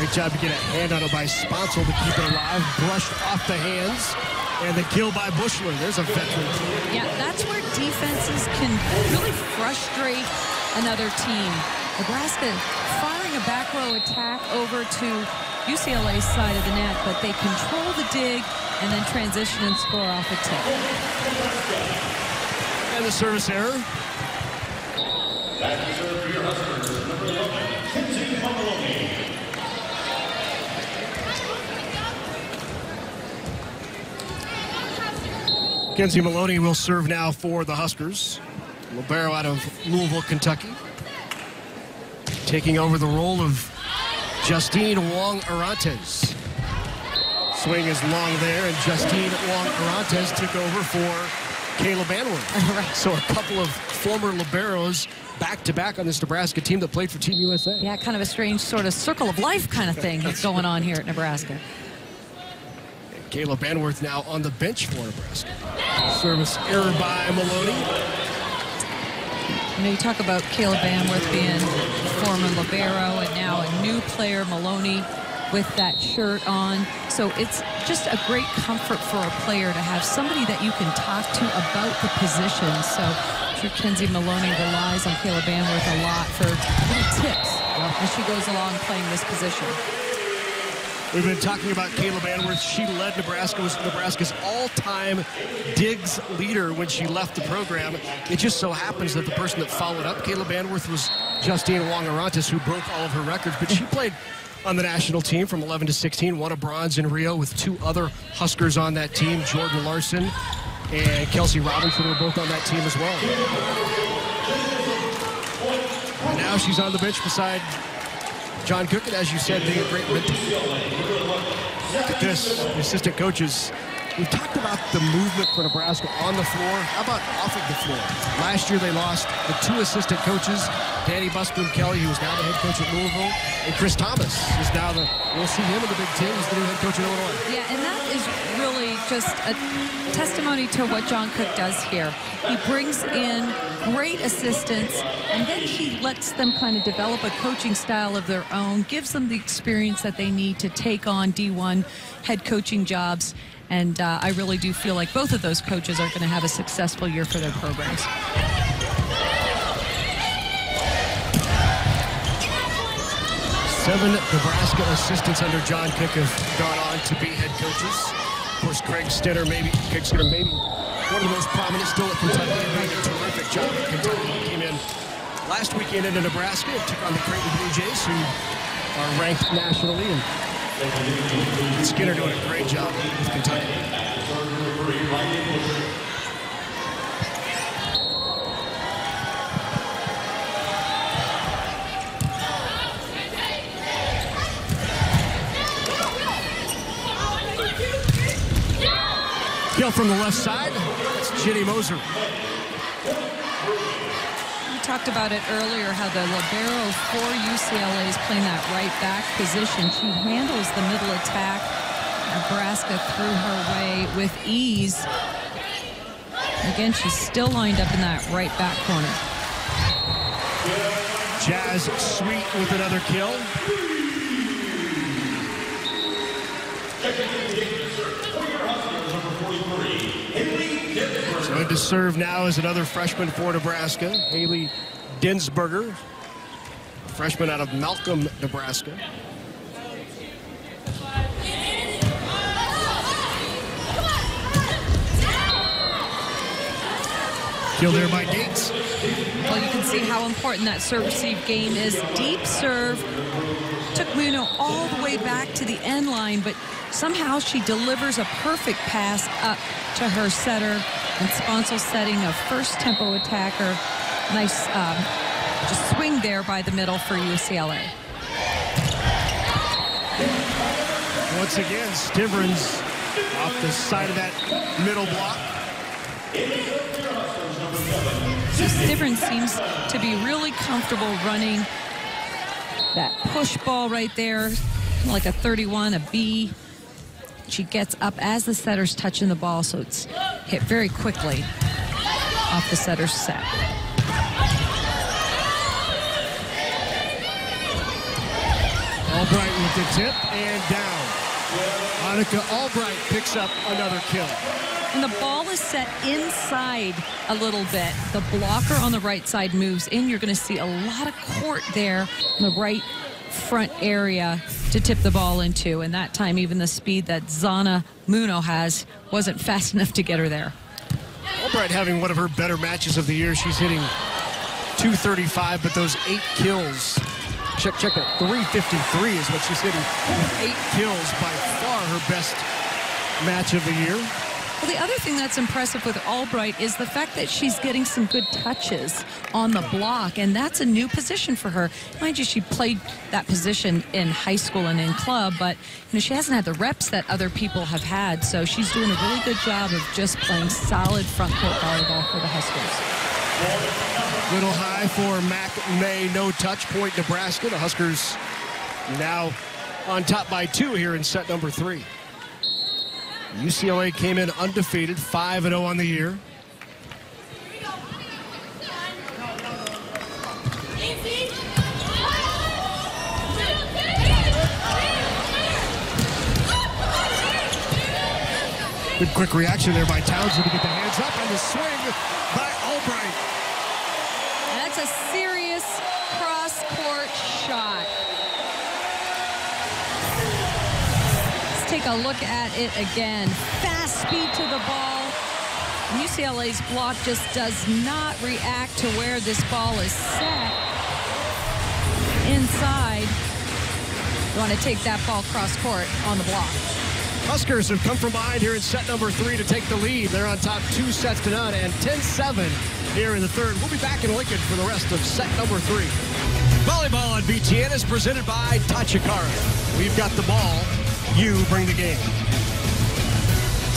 Great job to get a hand on it by Sponcil to keep it alive. Brushed off the hands. And the kill by Buechler. There's a veteran. Yeah, that's where defenses can really frustrate another team. Nebraska firing a back row attack over to UCLA's side of the net, but they control the dig and then transition and score off a tip. And the service error. Kenzie Maloney will serve now for the Huskers. Libero out of Louisville, Kentucky. Taking over the role of Justine Wong Orantes. Swing is long there, and Justine Wong Orantes took over for Kayla Banwarth. Right. So a couple of former liberos back to back on this Nebraska team that played for Team USA. Yeah, kind of a strange sort of circle of life kind of thing that's going on here at Nebraska. Kayla Banwarth now on the bench for Nebraska. Service error by Maloney. You know, you talk about Kayla Banwarth being former libero and now a new player, Maloney, with that shirt on. So it's just a great comfort for a player to have somebody that you can talk to about the position. So I'm sure Kenzie Maloney relies on Caleb Banworth a lot for tips as she goes along playing this position. We've been talking about Kayla Banwarth. She led Nebraska, was Nebraska's all-time digs leader when she left the program. It just so happens that the person that followed up Kayla Banwarth was Justine Wong Orantes, who broke all of her records. But she played on the national team from 11 to 16, won a bronze in Rio with two other Huskers on that team, Jordan Larson and Kelsey Robinson were both on that team as well. And now she's on the bench beside John Cook, as you said, being a great mentor. Look at this, assistant coaches. We've talked about the movement for Nebraska on the floor. How about off of the floor? Last year they lost the two assistant coaches, Dani Busboom Kelly, who is now the head coach at Louisville, and Chris Tamas is now the, we'll see him in the Big Ten. He's the new head coach at Illinois. Yeah, and that is really just a testimony to what John Cook does here. He brings in great assistants, and then he lets them kind of develop a coaching style of their own, gives them the experience that they need to take on D1 head coaching jobs. And uh, I really do feel like both of those coaches are going to have a successful year for their programs. Seven Nebraska assistants under John Cook have gone on to be head coaches. Of course, Craig Stetter, maybe, Craig Stetter, maybe one of the most prominent still at Kentucky, at Kentucky. Came in last weekend into Nebraska took on the Creighton Blue Jays, who are ranked nationally. And Skinner doing a great job with Kentucky. From the left side. It's Jenny Moser. Talked about it earlier how the libero for UCLA is playing that right back position. She handles the middle attack. Nebraska threw her way with ease. Again, she's still lined up in that right back corner. Jazz Sweet with another kill. So in to serve now is another freshman for Nebraska, Haley Densberger, freshman out of Malcolm, Nebraska. Kill there by Gates. Well, you can see how important that serve receive game is. Deep serve took Muno all the way back to the end line, but somehow she delivers a perfect pass up to her setter. And Sponcil setting a first tempo attacker. Nice um, just swing there by the middle for UCLA. Once again, Stivrins off the side of that middle block. So Stivrins seems to be really comfortable running that push ball right there, like a 31, a B. She gets up as the setter's touching the ball, so it's hit very quickly off the setter's set. Albright with the tip and down. Annika Albright picks up another kill. And the ball is set inside a little bit. The blocker on the right side moves in. You're going to see a lot of court there in the right front area to tip the ball into. And that time, even the speed that Zana Muno has wasn't fast enough to get her there. Albright having one of her better matches of the year. She's hitting 235, but those eight kills. Check, check that. 353 is what she's hitting. Eight kills, by far her best match of the year. Well, the other thing that's impressive with Albright is the fact that she's getting some good touches on the block, and that's a new position for her. Mind you, she played that position in high school and in club, but you know she hasn't had the reps that other people have had. So she's doing a really good job of just playing solid front court volleyball for the Huskers. Little high for Mac May, no touch point, Nebraska. The Huskers now on top by two here in set number three. UCLA came in undefeated, 5 0 on the year. Good quick reaction there by Townsend to get the hands up and the swing by Albright. That's a serious cross-court shot. Let's take a look at it again. Fast speed to the ball. UCLA's block just does not react to where this ball is set. Inside. You want to take that ball cross court on the block. Huskers have come from behind here in set number three to take the lead. They're on top two sets to none and 10-7 here in the third. We'll be back in Lincoln for the rest of set number three. Volleyball on BTN is presented by Tachikara. We've got the ball. You bring the game.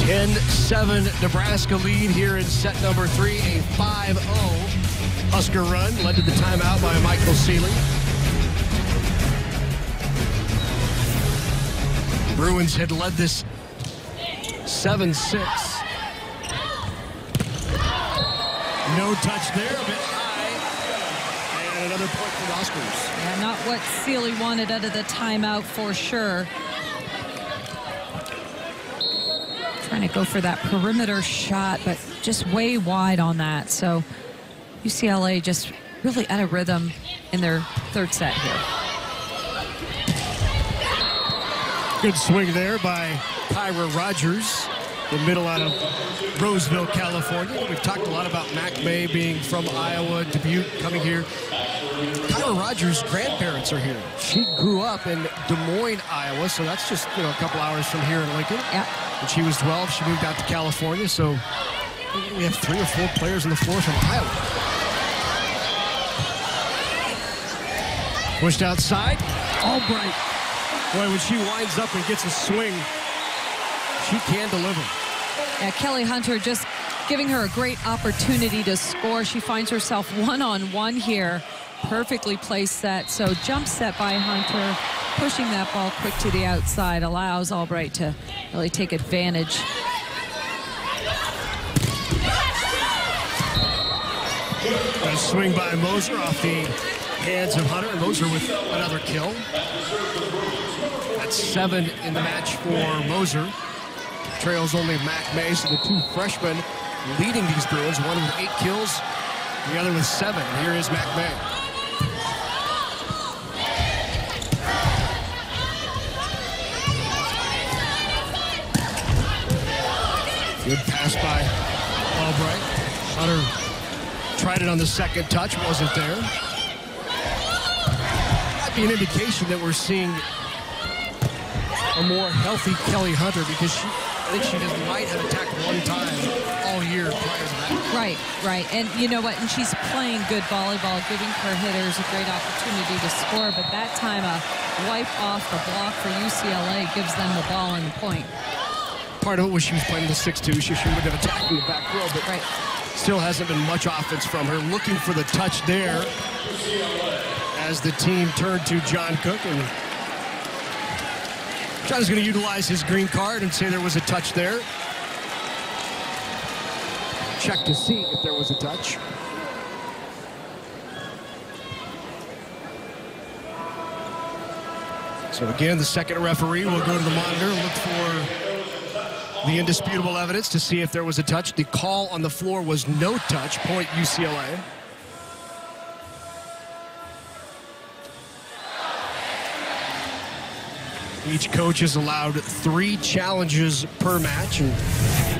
10-7 Nebraska lead here in set number three. A 5-0 Husker run led to the timeout by Michael Sealy. Bruins had led this 7-6. No touch there, a bit high. And another point for the Huskers. Yeah, not what Sealy wanted out of the timeout for sure. Trying to go for that perimeter shot, but just way wide on that. So UCLA just really out of rhythm in their third set here. Good swing there by Kyra Rogers, the middle out of Roseville, California. We've talked a lot about Mac May being from Iowa, Dubuque, coming here. Kyra Rogers' grandparents are here. She grew up in Des Moines, Iowa, so that's just you know a couple hours from here in Lincoln. Yeah. When she was 12, she moved out to California, so we have three or four players on the floor from Iowa. Pushed outside. Albright. Boy, when she winds up and gets a swing, she can deliver. Yeah, Kelly Hunter just giving her a great opportunity to score. She finds herself one-on-one here. Perfectly placed set. So jump set by Hunter. Pushing that ball quick to the outside allows Albright to really take advantage. A swing by Moser off the hands of Hunter. And Moser with another kill. That's seven in the match for Moser. Trails only Mac Mason, the two freshmen leading these Bruins. One with eight kills, the other with seven. Here is Mac May. Good pass by Albright. Hunter tried it on the second touch, wasn't there. Might be an indication that we're seeing a more healthy Kelly Hunter because she, I think she just might have attacked one time all year prior to that. Right, right. And you know what? And she's playing good volleyball, giving her hitters a great opportunity to score. But that time, a wipe off the block for UCLA gives them the ball and the point. Part of it was she was playing the 6-2. She, she would have attacked in the back row, but Right. still hasn't been much offense from her. Looking for the touch there as the team turned to John Cook. And John is going to utilize his green card and say there was a touch there. Check to see if there was a touch. So again, the second referee will go to the monitor, look for the indisputable evidence to see if there was a touch. The call on the floor was no touch, point UCLA. Each coach is allowed three challenges per match, and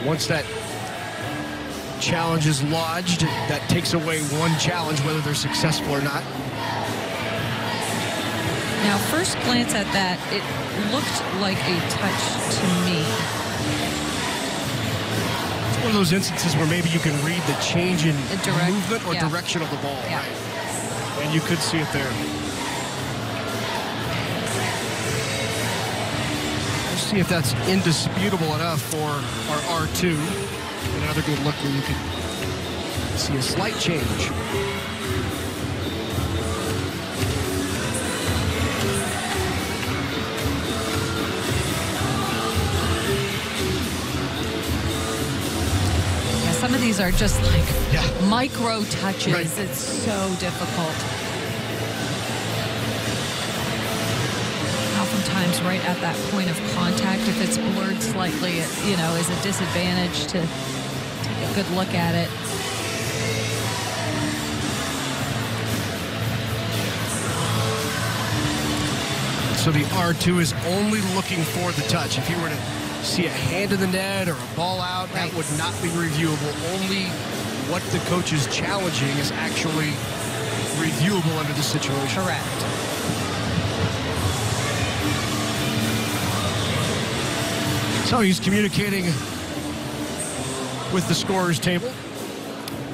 once that challenge is lodged, that takes away one challenge, whether they're successful or not. Now, first glance at that, it looked like a touch to me. It's one of those instances where maybe you can read the change in The direct- movement or yeah. direction of the ball. Yeah. Right. And you could see it there. See if that's indisputable enough for our R2. And another good look where you can see a slight change. Yeah, some of these are just like Yeah. micro touches. Right. It's so difficult. Oftentimes, right at that point of contact, if it's blurred slightly, it you know is a disadvantage to take a good look at it. So the R2 is only looking for the touch. If you were to see a hand in the net or a ball out, that would not be reviewable. Only what the coach is challenging is actually reviewable under the situation. Correct. So he's communicating with the scorer's table.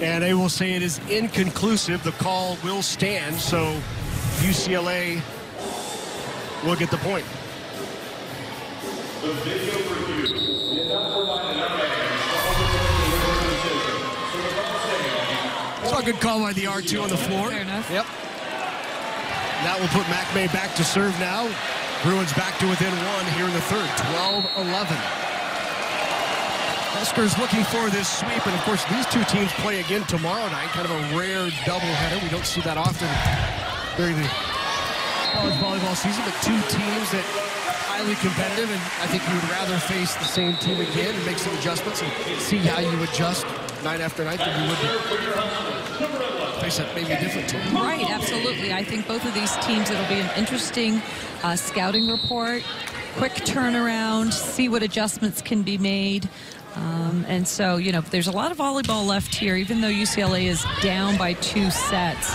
And they will say it is inconclusive. The call will stand, so UCLA will get the point. So a good call by the R2 on the floor. Fair enough. Yep. That will put Mac May back to serve now. Bruins back to within one here in the third, 12-11. Huskers looking for this sweep, and of course these two teams play again tomorrow night, kind of a rare doubleheader. We don't see that often during the college volleyball season, but two teams that highly competitive, and I think you would rather face the same team again and make some adjustments and see how you adjust night after night than you would that maybe a different team. Right, absolutely. I think both of these teams, it'll be an interesting uh, scouting report, quick turnaround, see what adjustments can be made. Um, and so, you know, there's a lot of volleyball left here, even though UCLA is down by two sets.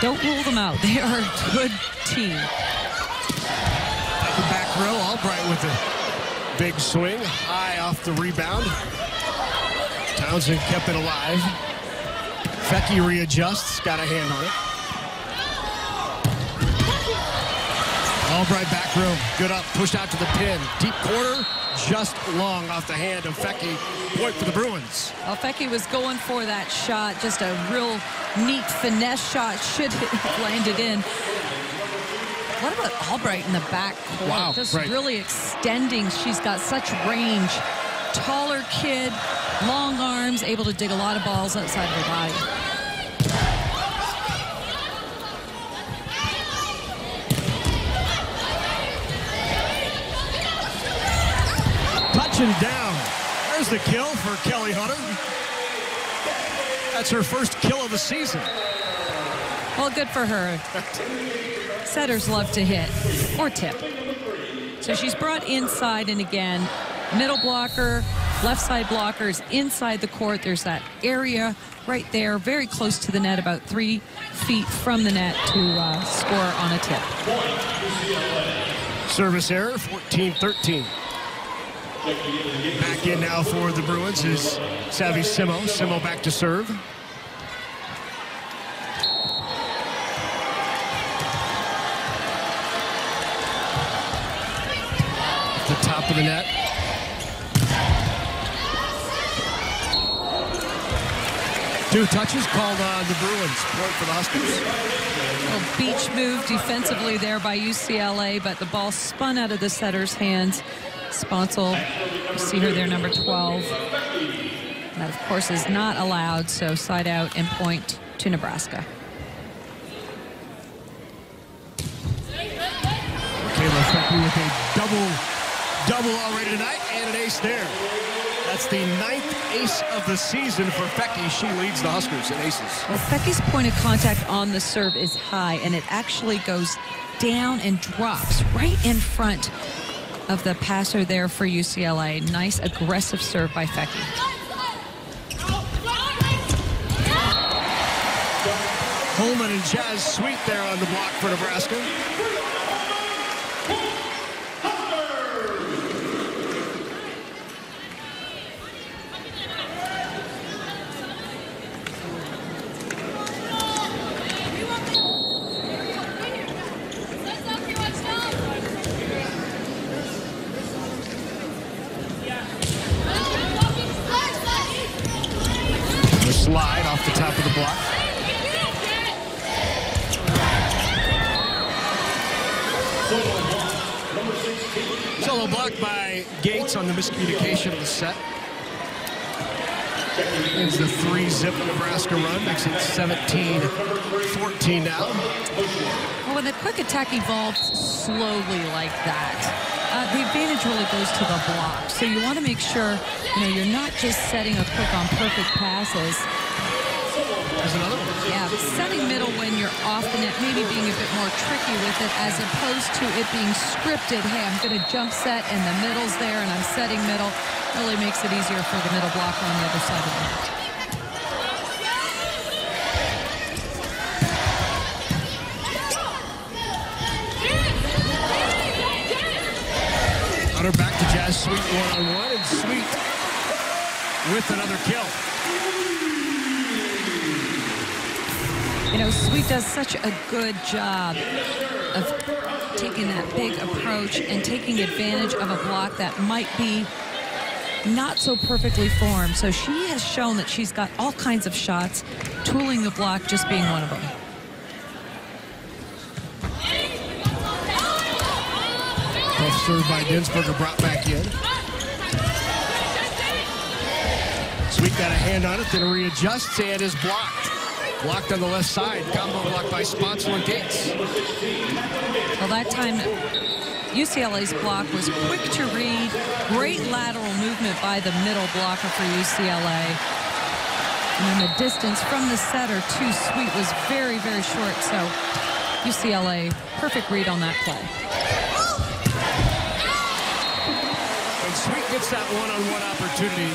Don't rule them out. They are a good team. The back row, Albright with a big swing, high off the rebound. Townsend kept it alive. Foecke readjusts, got a hand on it. Albright back row, good up, pushed out to the pin. Deep corner, just long off the hand of Foecke. Point for the Bruins. Well, Foecke was going for that shot, just a real neat finesse shot, should have landed in. What about Albright in the back court? Wow, Just right. really extending. She's got such range. Taller kid, long arms, able to dig a lot of balls outside of her body. Touching down. There's the kill for Kelly Hunter. That's her first kill of the season. Well, good for her. Setters love to hit or tip. So she's brought inside and again, middle blocker, left side blockers inside the court. There's that area right there, very close to the net, about three feet from the net to uh, score on a tip. Service error, 14-13. Back in now for the Bruins is Savvy Simo. Simo back to serve. The top of the net. Two touches called on the Bruins. Point for the Huskers. Little beach move defensively there by UCLA, but the ball spun out of the setter's hands. Sponcil, you see her there, number 12. That, of course, is not allowed, so side out and point to Nebraska. Kayla Foecke with a double double already tonight and an ace there. That's the ninth ace of the season for Foecke. She leads the Huskers in aces. Well, Foecke's point of contact on the serve is high, and it actually goes down and drops right in front of the passer there for UCLA. Nice aggressive serve by Foecke. Holman and Jazz Sweet there on the block for Nebraska. The slide off the top of the block. Solo block by Gates on the miscommunication of the set. It's the three zip Nebraska run. Makes it 17-14 now. Well, when the quick attack evolves slowly like that, uh, the advantage really goes to the block. So you want to make sure, you know, you're not just setting a quick on perfect passes. There's another one. Yeah, setting middle when you're off the net, maybe being a bit more tricky with it as opposed to it being scripted. Hey, I'm going to jump set and the middle's there and I'm setting middle. Really makes it easier for the middle blocker on the other side of the net. Back to Jazz Sweet one-on-one, and Sweet with another kill. You know, Sweet does such a good job of taking that big approach and taking advantage of a block that might be not so perfectly formed. So she has shown that she's got all kinds of shots, tooling the block just being one of them. Tough serve by Densberger brought back in. Sweet got a hand on it, then readjusts and is blocked. Blocked on the left side. Combo blocked by Sponcil and Gates. Well, that time UCLA's block was quick to read. Great lateral movement by the middle blocker for UCLA. And then the distance from the setter to Sweet was very, very short. So UCLA, perfect read on that play. Gets that one-on-one opportunity,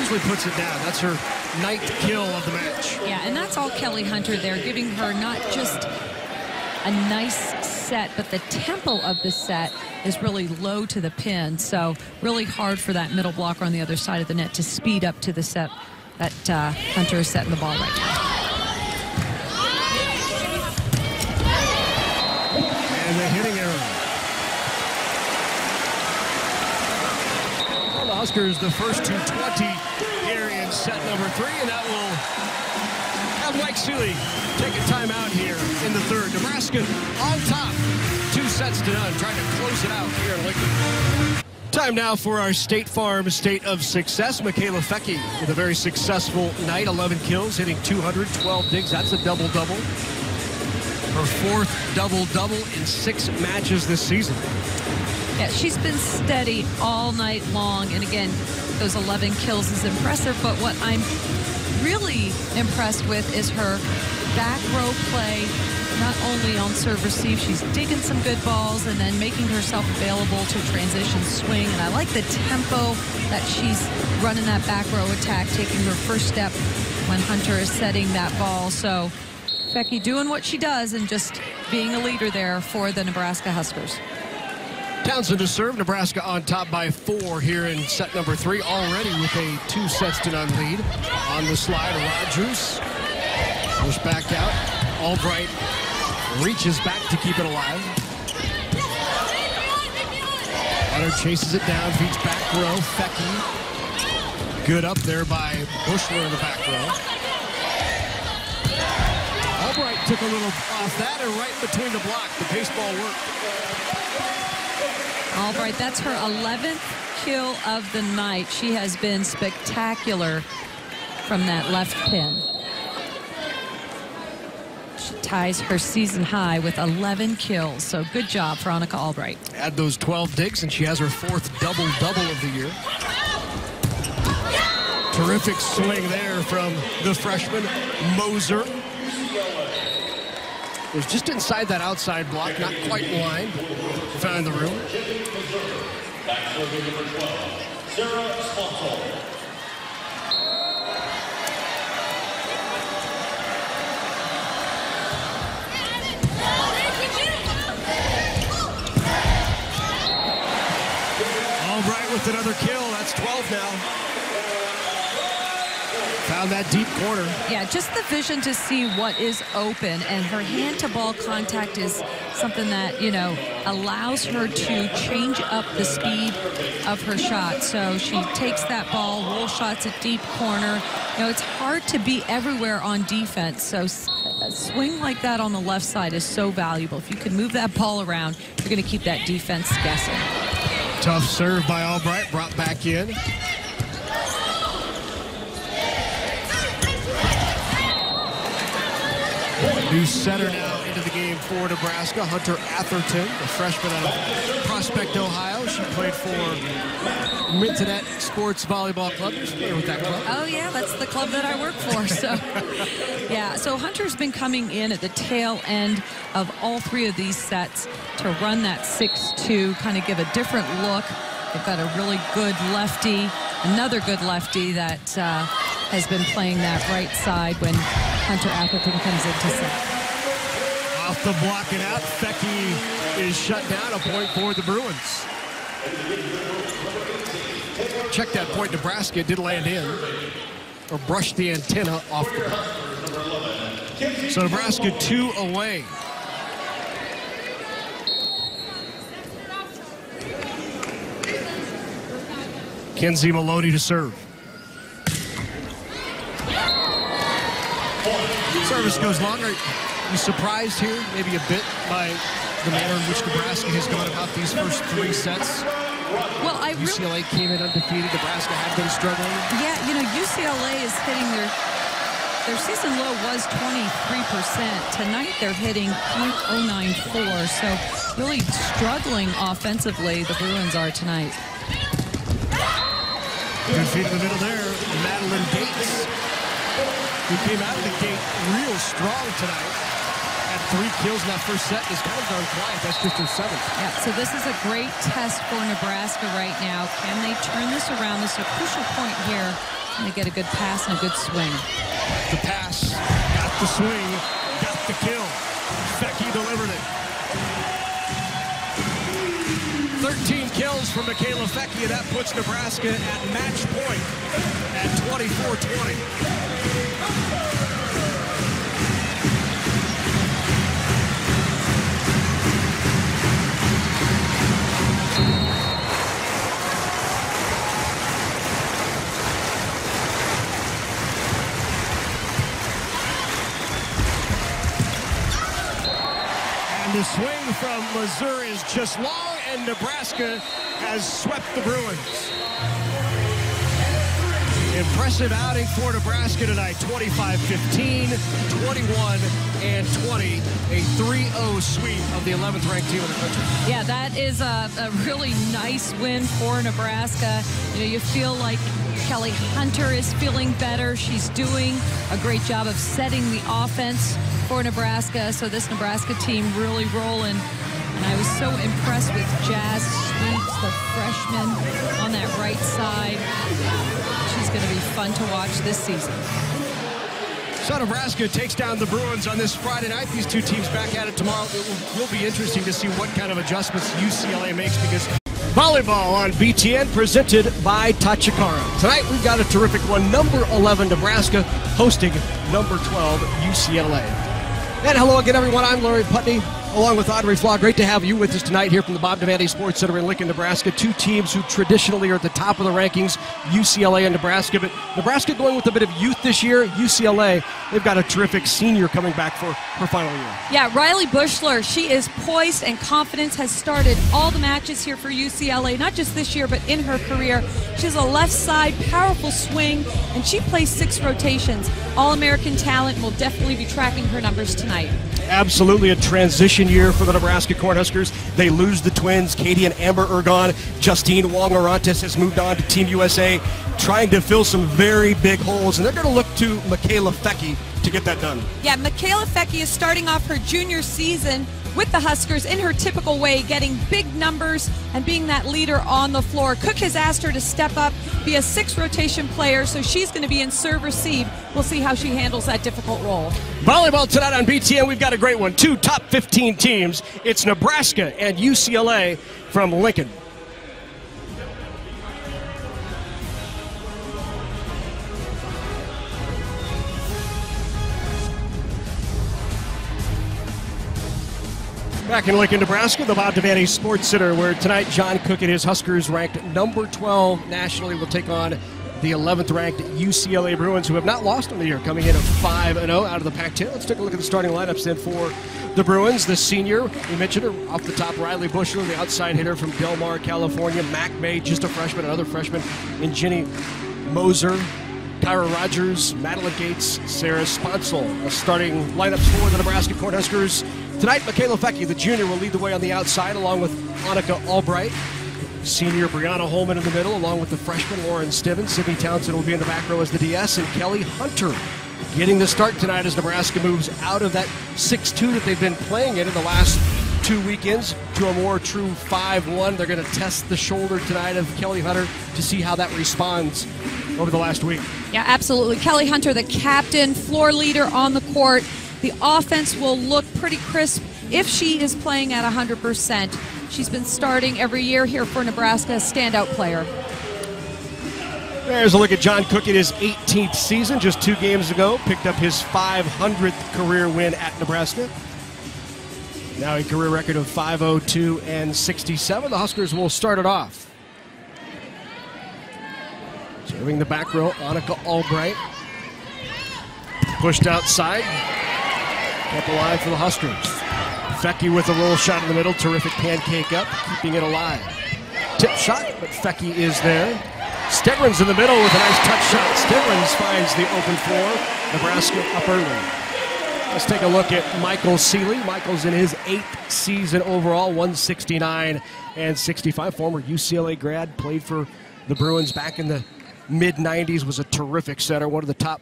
usually puts it down. That's her ninth kill of the match. Yeah, and that's all Kelly Hunter there, giving her not just a nice set, but the tempo of the set is really low to the pin. So really hard for that middle blocker on the other side of the net to speed up to the set that uh, Hunter is setting the ball right now. And the hitting Well, the first 220 here in set number three, and that will have Mike Sealy take a timeout here in the third. Nebraska on top, two sets to none, trying to close it out here in Lincoln. Time now for our State Farm State of Success. Mikaela Foecke with a very successful night, 11 kills, hitting 212 digs. That's a double-double. Her fourth double-double in six matches this season. Yeah, she's been steady all night long. And again, those 11 kills is impressive. But what I'm really impressed with is her back row play, not only on serve receive, she's digging some good balls and then making herself available to transition swing. And I like the tempo that she's running that back row attack, taking her first step when Hunter is setting that ball. So Foecke doing what she does and just being a leader there for the Nebraska Huskers. Townsend to serve. Nebraska on top by four here in set number three, already with a two sets to none lead. On the slide, Rogers. Push back out. Albright reaches back to keep it alive. Hunter chases it down, feeds back row. Foecke. Good up there by Buechler in the back row. Albright took a little off that and right between the block. The baseball worked. Albright, that's her 11th kill of the night. She has been spectacular from that left pin. She ties her season high with 11 kills. So good job Annika Albright. Add those 12 digs, and she has her fourth double double of the year. Terrific swing there from the freshman, Moser. It was just inside that outside block, not quite in line. Found the room. Albright with another kill. That's 12 now. Found that deep corner. Yeah, just the vision to see what is open, and her hand to ball contact is something that, you know, allows her to change up the speed of her shot. So she takes that ball, roll shots at deep corner. You know, it's hard to be everywhere on defense. So a swing like that on the left side is so valuable. If you can move that ball around, you're going to keep that defense guessing. Tough serve by Albright, brought back in. New setter now into the game for Nebraska, Hunter Atherton, a freshman out of Prospect, Ohio. She played for Mintonette Sports Volleyball Club. You're familiar with that club? Oh yeah, that's the club that I work for. So yeah, so Hunter's been coming in at the tail end of all three of these sets to run that 6-2, kind of give a different look. They've got a really good lefty, another good lefty that uh, has been playing that right side when Hunter Atherton comes into set. Off the block and out, Foecke is shut down. A point for the Bruins. Check that point, Nebraska did land in or brushed the antenna off the ball. So Nebraska two away. Kenzie Maloney to serve. Service goes long. Are you surprised here, maybe a bit, by the manner in which Nebraska has gone about these first three sets? Well, I really, UCLA came in undefeated. Nebraska had been struggling. yeah, you know, UCLA is hitting their their season low was 23%. Tonight they're hitting .094, so really struggling offensively. The Bruins are tonight. Good feet in the middle there. Madeline Gates, who came out of the gate real strong tonight. Had three kills in that first set. Has kind of gone quiet. That's just her seventh. Yeah, so this is a great test for Nebraska right now. Can they turn this around? This is a crucial point here. Can they get a good pass and a good swing? The pass, got the swing, got the kill. Foecke delivered it. 13 kills from Mikaela and that puts Nebraska at match point at 24-20. And the swing from Missouri is just long, and Nebraska has swept the Bruins. Impressive outing for Nebraska tonight. 25-15, 21 and 20. A 3-0 sweep of the 11th ranked team in the country. Yeah, that is a, a really nice win for Nebraska. You know, you feel like Kelly Hunter is feeling better. She's doing a great job of setting the offense for Nebraska. So this Nebraska team really rolling. And I was so impressed with Jazz Sweet, the freshman on that right side. She's going to be fun to watch this season. So Nebraska takes down the Bruins on this Friday night. These two teams back at it tomorrow. It will, will be interesting to see what kind of adjustments UCLA makes because volleyball on BTN presented by Tachikara. Tonight we've got a terrific one. Number 11 Nebraska hosting number 12 UCLA. And hello again, everyone. I'm Larry Punteney, along with Audrey Flaw. Great to have you with us tonight here from the Bob Devaney Sports Center in Lincoln, Nebraska. Two teams who traditionally are at the top of the rankings, UCLA and Nebraska. But Nebraska going with a bit of youth this year. UCLA, they've got a terrific senior coming back for her final year. Yeah, Reily Buechler, she is poised and confidence has started all the matches here for UCLA, not just this year, but in her career. She has a left side, powerful swing, and she plays six rotations. All American talent will definitely be tracking her numbers tonight. Absolutely a transition year for the Nebraska Cornhuskers. They lose the twins. Katie and Amber Ergon. Justine Wong Orantes has moved on to Team USA, trying to fill some very big holes, and they're going to look to Mikaela Foecke to get that done. Yeah, Mikaela Foecke is starting off her junior season with the Huskers in her typical way, getting big numbers and being that leader on the floor. Cook has asked her to step up, be a six rotation player, so she's going to be in serve receive. We'll see how she handles that difficult role. Volleyball tonight on BTN, we've got a great one. Two top 15 teams. It's Nebraska and UCLA from Lincoln. Back in Lincoln, Nebraska, the Bob Devaney Sports Center, where tonight John Cook and his Huskers, ranked number 12 nationally, will take on the 11th ranked UCLA Bruins, who have not lost on the year, coming in at 5 0 out of the Pac 10. Let's take a look at the starting lineups then for the Bruins. The senior, we mentioned her off the top, Reily Buechler, the outside hitter from Del Mar, California. Mac May, just a freshman, another freshman, and Jenny Moser. Kyra Rogers, Madeline Gates, Sarah Sponcil. A starting lineups for the Nebraska Cornhuskers. Tonight, Mikaela Foecke, the junior, will lead the way on the outside, along with Annika Albright. Senior Brianna Holman in the middle, along with the freshman Lauren Stivrins. Sydney Townsend will be in the back row as the DS, and Kelly Hunter getting the start tonight as Nebraska moves out of that 6-2 that they've been playing in in the last two weekends to a more true 5-1. They're going to test the shoulder tonight of Kelly Hunter to see how that responds over the last week. Yeah, absolutely. Kelly Hunter, the captain, floor leader on the court. The offense will look pretty crisp if she is playing at 100%. She's been starting every year here for Nebraska, standout player. There's a look at John Cook in his 18th season, just two games ago. Picked up his 500th career win at Nebraska. Now a career record of 502 and 67. The Huskers will start it off. Serving the back row, Annika Albright. Pushed outside. Kept alive for the Huskers. Foecke with a roll shot in the middle. Terrific pancake up, keeping it alive. Tip shot, but Foecke is there. Stivrins in the middle with a nice touch shot. Stivrins finds the open floor. Nebraska up early. Let's take a look at Michael Sealy. Michael's in his eighth season overall, 169 and 65. Former UCLA grad, played for the Bruins back in the mid 90s, was a terrific setter, one of the top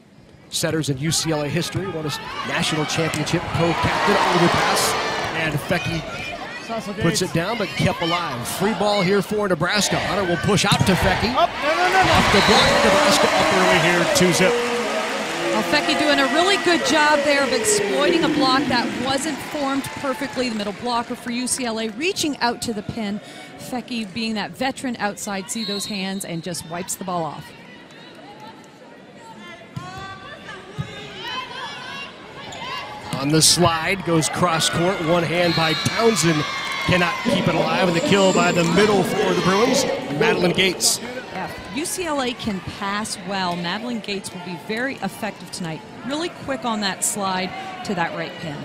setters in UCLA history, won a national championship, co-captain over the pass, and Foecke puts it down but kept alive. Free ball here for Nebraska. Hunter will push out to Foecke. Up, no, no, no, no. Off the block, Nebraska up early here, two zip. Well, Foecke doing a really good job there of exploiting a block that wasn't formed perfectly. The middle blocker for UCLA reaching out to the pin. Foecke being that veteran outside, see those hands and just wipes the ball off. On the slide goes cross court, one hand by Townsend. Cannot keep it alive, and the kill by the middle for the Bruins, Madeline Gates. Yeah, UCLA can pass well. Madeline Gates will be very effective tonight. Really quick on that slide to that right pin.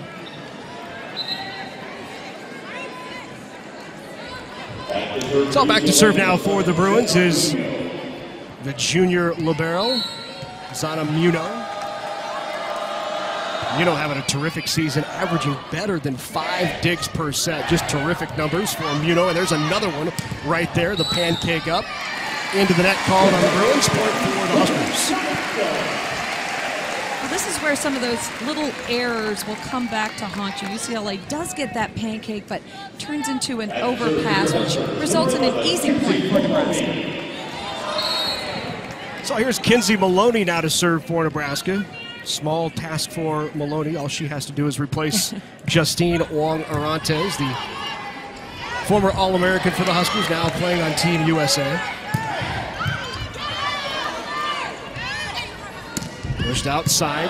It's all back to serve now for the Bruins is the junior libero, Zana Muno. Muno having a terrific season, averaging better than five digs per set. Just terrific numbers for Muno. And there's another one right there, the pancake up. Into the net called on the Bruins, point for the Huskers. Well, this is where some of those little errors will come back to haunt you. UCLA does get that pancake, but turns into an overpass, which results in an easy point for Nebraska. So here's Kenzie Maloney now to serve for Nebraska. Small task for Maloney. All she has to do is replace Justine Wong Orantes, the former All American for the Huskers, now playing on Team USA. Pushed outside.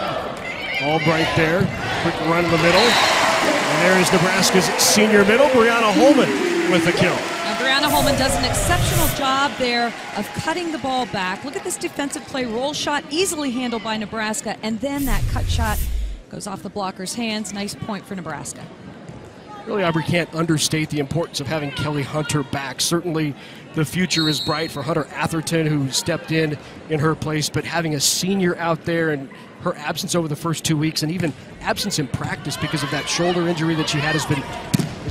Albright there. Quick run in the middle. And there is Nebraska's senior middle, Brianna Holman, with the kill. Holman does an exceptional job there of cutting the ball back. Look at this defensive play. Roll shot easily handled by Nebraska, and then that cut shot goes off the blocker's hands. Nice point for Nebraska. Really, Aubrey can't understate the importance of having Kelly Hunter back. Certainly, the future is bright for Hunter Atherton, who stepped in in her place, but having a senior out there and her absence over the first two weeks, and even absence in practice because of that shoulder injury that she had has been,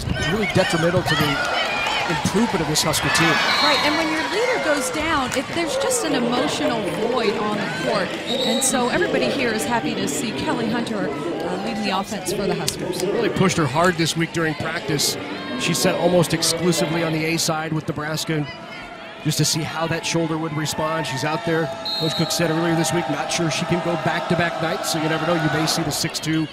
been really detrimental to the improvement of this Husker team. Right, and when your leader goes down, it, there's just an emotional void on the court. And so everybody here is happy to see Kelly Hunter uh, leading the offense for the Huskers. Really pushed her hard this week during practice. She set almost exclusively on the A side with Nebraska just to see how that shoulder would respond. She's out there. Coach Cook said earlier this week, not sure she can go back-to-back nights, so you never know. You may see the 6-2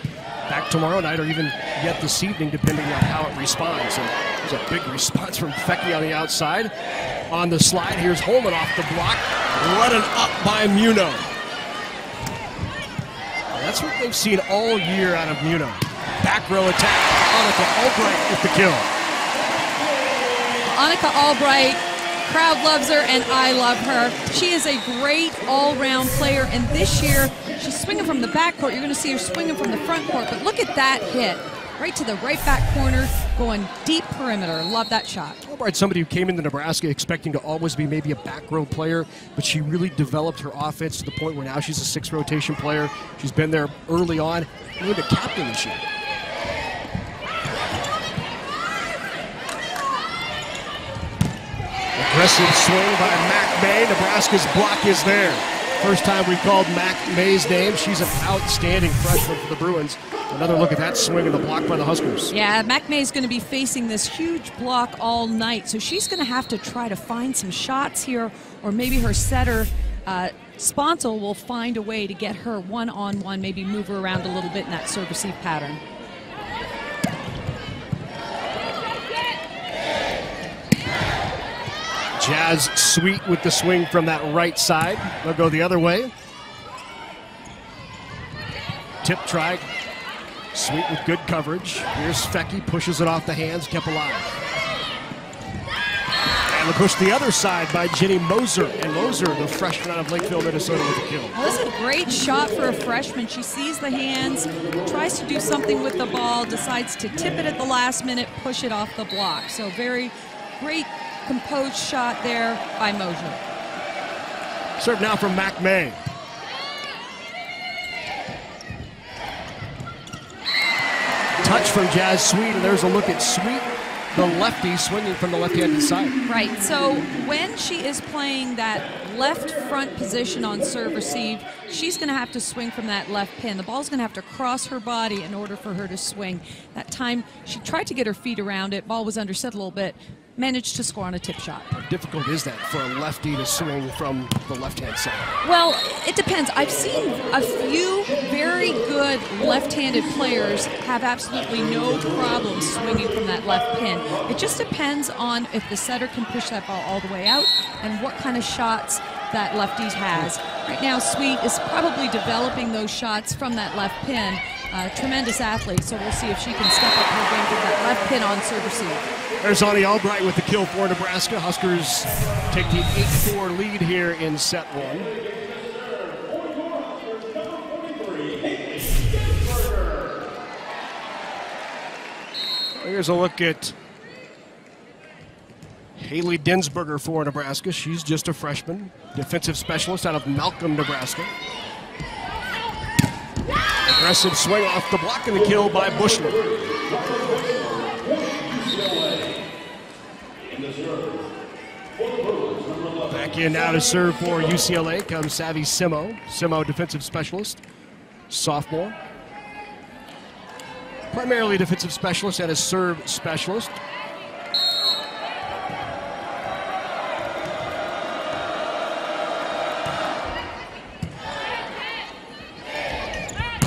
back tomorrow night or even yet this evening, depending on how it responds. And there's a big response from Foecke on the outside. On the slide, here's Holman off the block. Run up by Muno. That's what they've seen all year out of Muno. Back row attack. Annika Albright with the kill. Annika Albright, crowd loves her, and I love her. She is a great all-round player, and this year she's swinging from the backcourt. You're going to see her swinging from the front court, but look at that hit. Right to the right back corner, going deep perimeter. Love that shot. Albright, somebody who came into Nebraska expecting to always be maybe a back row player, but she really developed her offense to the point where now she's a six rotation player. She's been there early on, named a captain this year. Aggressive swing by Mac May. Nebraska's block is there. First time we called Mac May's name. She's an outstanding freshman for the Bruins. Another look at that swing and the block by the Huskers. Yeah, Mac May is going to be facing this huge block all night, so she's going to have to try to find some shots here, or maybe her setter. Uh, will find a way to get her one on one, maybe move her around a little bit in that serve receive pattern. Jazz Sweet with the swing from that right side. They'll go the other way. Tip try. Sweet with good coverage. Here's Foecke, pushes it off the hands, kept alive. And the push the other side by Jenny Moser. And Moser, the freshman out of Lakeville, Minnesota, with a kill. Well, this is a great shot for a freshman. She sees the hands, tries to do something with the ball, decides to tip it at the last minute, push it off the block. So very great composed shot there by Moser. Serve now from Mac May. Touch from Jazz Sweet, and there's a look at Sweet, the lefty, swinging from the left-handed side. Right. So when she is playing that left front position on serve receive, she's going to have to swing from that left pin. The ball's going to have to cross her body in order for her to swing. That time she tried to get her feet around it. Ball was underset a little bit. Managed to score on a tip shot. How difficult is that for a lefty to swing from the left-hand side? Well, it depends. I've seen a few very good left-handed players have absolutely no problem swinging from that left pin. It just depends on if the setter can push that ball all the way out and what kind of shots that lefties has. Right now, Sweet is probably developing those shots from that left pin. Uh, tremendous athlete, so we'll see if she can step up her game with that left pin on serve receive. There's Ani Albright with the kill for Nebraska. Huskers take the 8-4 lead here in set one. Here's a look at Haley Densberger for Nebraska. She's just a freshman, defensive specialist out of Malcolm, Nebraska. Aggressive swing off the block and the kill by Buechler. Back in now to serve for UCLA comes Savvy Simo. Simo, defensive specialist, sophomore. Primarily defensive specialist and a serve specialist.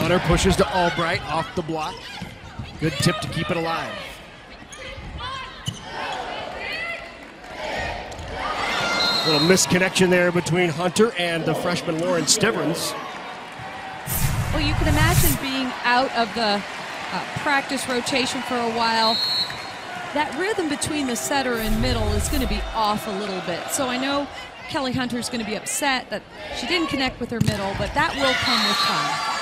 Hunter pushes to Albright off the block. Good tip to keep it alive. Little misconnection there between Hunter and the freshman Lauren Stivrins. Well, you can imagine being out of the uh, practice rotation for a while. That rhythm between the setter and middle is going to be off a little bit. So I know Kelly Hunter is going to be upset that she didn't connect with her middle, but that will come with time.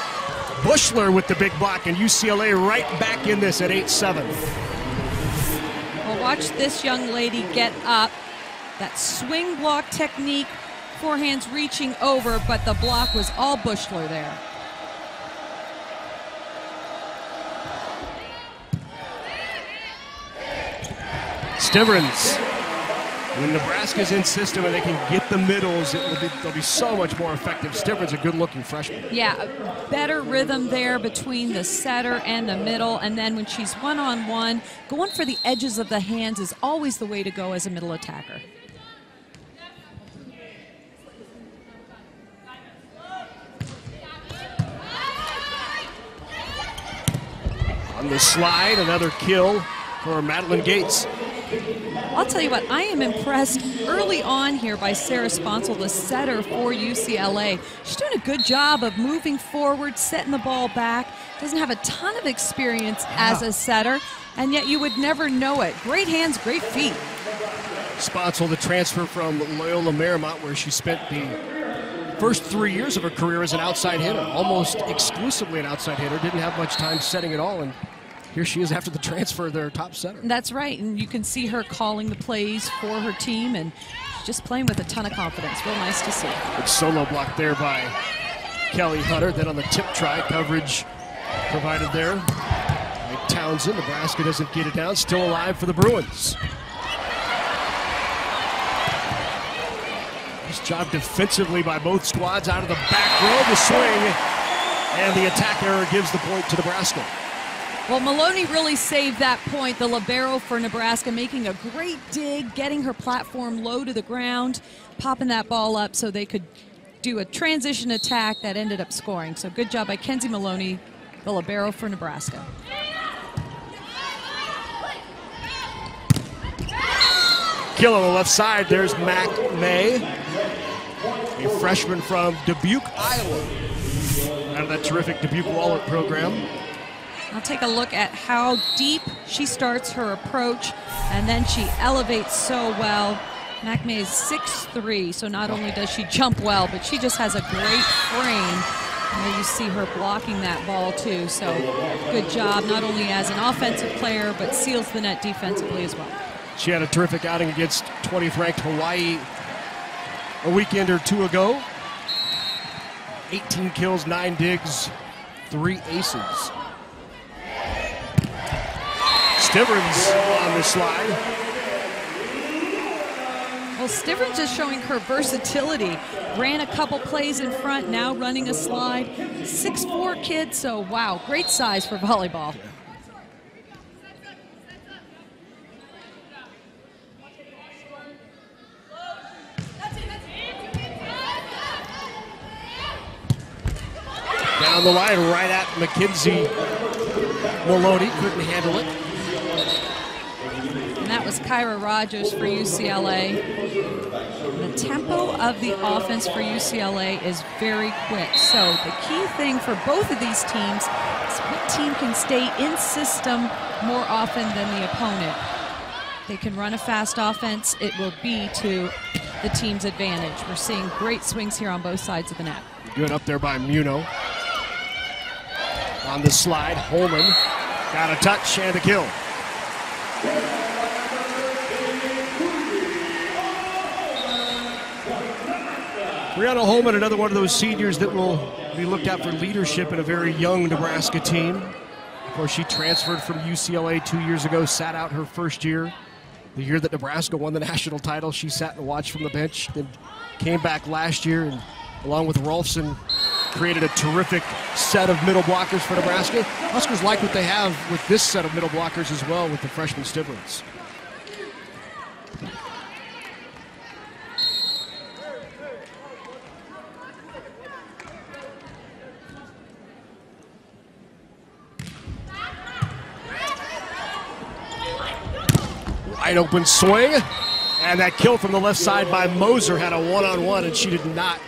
Buechler with the big block, and UCLA right back in this at 8 7. Well, watch this young lady get up. That swing block technique, forehands reaching over, but the block was all Buechler there. Stivrins when Nebraska's in system and they can get the middles, it will be, they'll be so much more effective. Stivrins, a good-looking freshman. Yeah, better rhythm there between the setter and the middle. And then when she's one on one, going for the edges of the hands is always the way to go as a middle attacker. On the slide, another kill for Madeline Gates. I'll tell you what, I am impressed early on here by Sarah Sponcil, the setter for UCLA. She's doing a good job of moving forward, setting the ball back. Doesn't have a ton of experience as a setter, and yet you would never know it. Great hands, great feet. Sponcil, the transfer from Loyola Marymount, where she spent the first three years of her career as an outside hitter, almost exclusively an outside hitter. Didn't have much time setting at all, and here she is after the transfer, their top setter. That's right, and you can see her calling the plays for her team and just playing with a ton of confidence. Real nice to see. Good solo block there by Kelly Hunter. Then on the tip try, coverage provided there by Townsend. Nebraska doesn't get it down. Still alive for the Bruins. Nice job defensively by both squads out of the back row. The swing and the attack error gives the point to Nebraska. Well, Maloney really saved that point. The libero for Nebraska making a great dig, getting her platform low to the ground, popping that ball up so they could do a transition attack that ended up scoring. So good job by Kenzie Maloney, the libero for Nebraska. Kill on the left side. There's Mac May, a freshman from Dubuque, Iowa, out of that terrific Dubuque Wahlert program. I'll take a look at how deep she starts her approach, and then she elevates so well. Mac May is 6'3", so not only does she jump well, but she just has a great frame. There you see her blocking that ball too. So good job, not only as an offensive player, but seals the net defensively as well. She had a terrific outing against 20th ranked Hawaii a weekend or two ago. 18 kills, nine digs, three aces. Stivrins on the slide. Well, Stivrins is showing her versatility. Ran a couple plays in front, now running a slide. 6'4 kid, so wow, great size for volleyball. Down the line, right at Mackenzie Maloney. Couldn't handle it. And that was Kyra Rogers for UCLA. The tempo of the offense for UCLA is very quick. So the key thing for both of these teams is what team can stay in system more often than the opponent. They can run a fast offense. It will be to the team's advantage. We're seeing great swings here on both sides of the net. Good up there by Muno. On the slide, Holman got a touch and a kill. Brianna Holman, another one of those seniors that will be looked at for leadership in a very young Nebraska team. Of course, she transferred from UCLA two years ago, sat out her first year. The year that Nebraska won the national title, she sat and watched from the bench, then came back last year and, along with Rolfzen, created a terrific set of middle blockers for Nebraska. Huskers like what they have with this set of middle blockers as well with the freshman Stivrins. Wide open swing. And that kill from the left side by Moser had a one-on-one, and she did not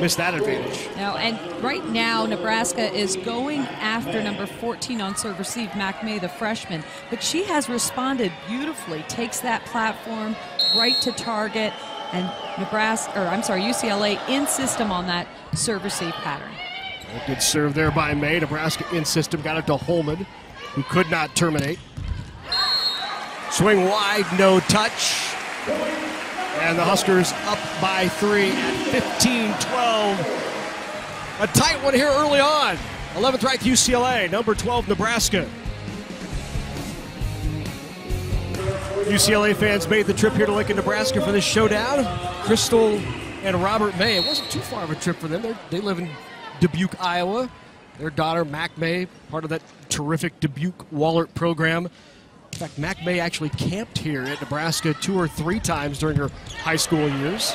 miss that advantage. Now, and right now, Nebraska is going after number 14 on serve receive, Mac May, the freshman. But she has responded beautifully, takes that platform right to target, and Nebraska, or I'm sorry, UCLA in system on that serve receive pattern. A good serve there by May. Nebraska in system got it to Holman, who could not terminate. Swing wide, no touch. And the Huskers up by three at 15 12. A tight one here early on. 11th ranked UCLA, number 12 Nebraska. UCLA fans made the trip here to Lincoln, Nebraska for this showdown. Crystal and Robert May. It wasn't too far of a trip for them. They're, they live in Dubuque, Iowa. Their daughter, Mac May, part of that terrific Dubuque Wahlert program. In fact, Mac May actually camped here at Nebraska two or three times during her high school years.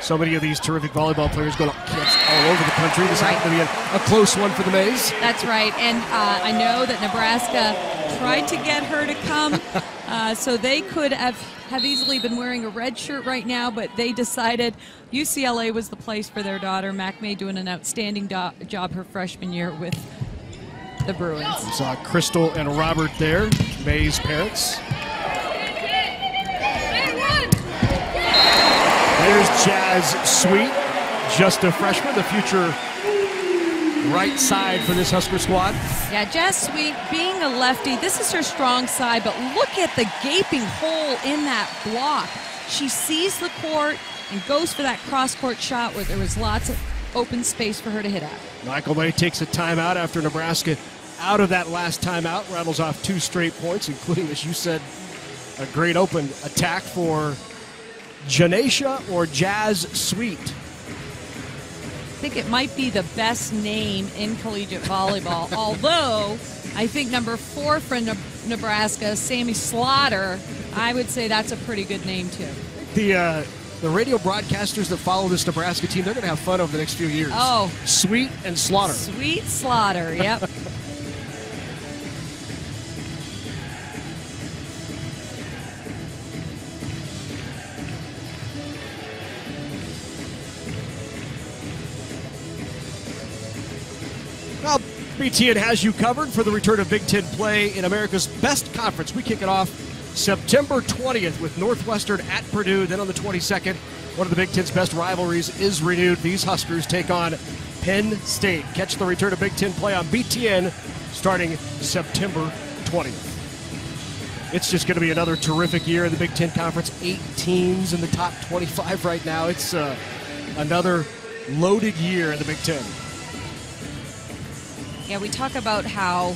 So many of these terrific volleyball players go to camps all over the country. This Right. happened to be a, a close one for the Mays. That's right. And uh, I know that Nebraska tried to get her to come, uh, so they could have, have easily been wearing a red shirt right now, but they decided UCLA was the place for their daughter. Mac May doing an outstanding do- job her freshman year with the Bruins. We saw Crystal and Robert there, May's parents. There's Jazz Sweet, just a freshman, the future right side for this Husker squad. Yeah, Jazz Sweet, being a lefty, this is her strong side, but look at the gaping hole in that block. She sees the court and goes for that cross court shot where there was lots of open space for her to hit at. Michael May takes a timeout after Nebraska out of that last timeout, rattles off two straight points, including, as you said, a great open attack for Janesha or Jazz Sweet. I think it might be the best name in collegiate volleyball, although I think number four for Ne- Nebraska, Sammy Slaughter, I would say that's a pretty good name too. The uh, the radio broadcasters that follow this Nebraska team, they're going to have fun over the next few years. Oh. Sweet and Slaughter. Sweet Slaughter, yep. Well, BTN has you covered for the return of Big Ten play in America's best conference. We kick it off September 20th with Northwestern at Purdue. Then on the 22nd, one of the Big Ten's best rivalries is renewed. These Huskers take on Penn State. Catch the return of Big Ten play on BTN starting September 20th. It's just going to be another terrific year in the Big Ten Conference. Eight teams in the top 25 right now. It's uh, another loaded year in the Big Ten. Yeah, we talk about how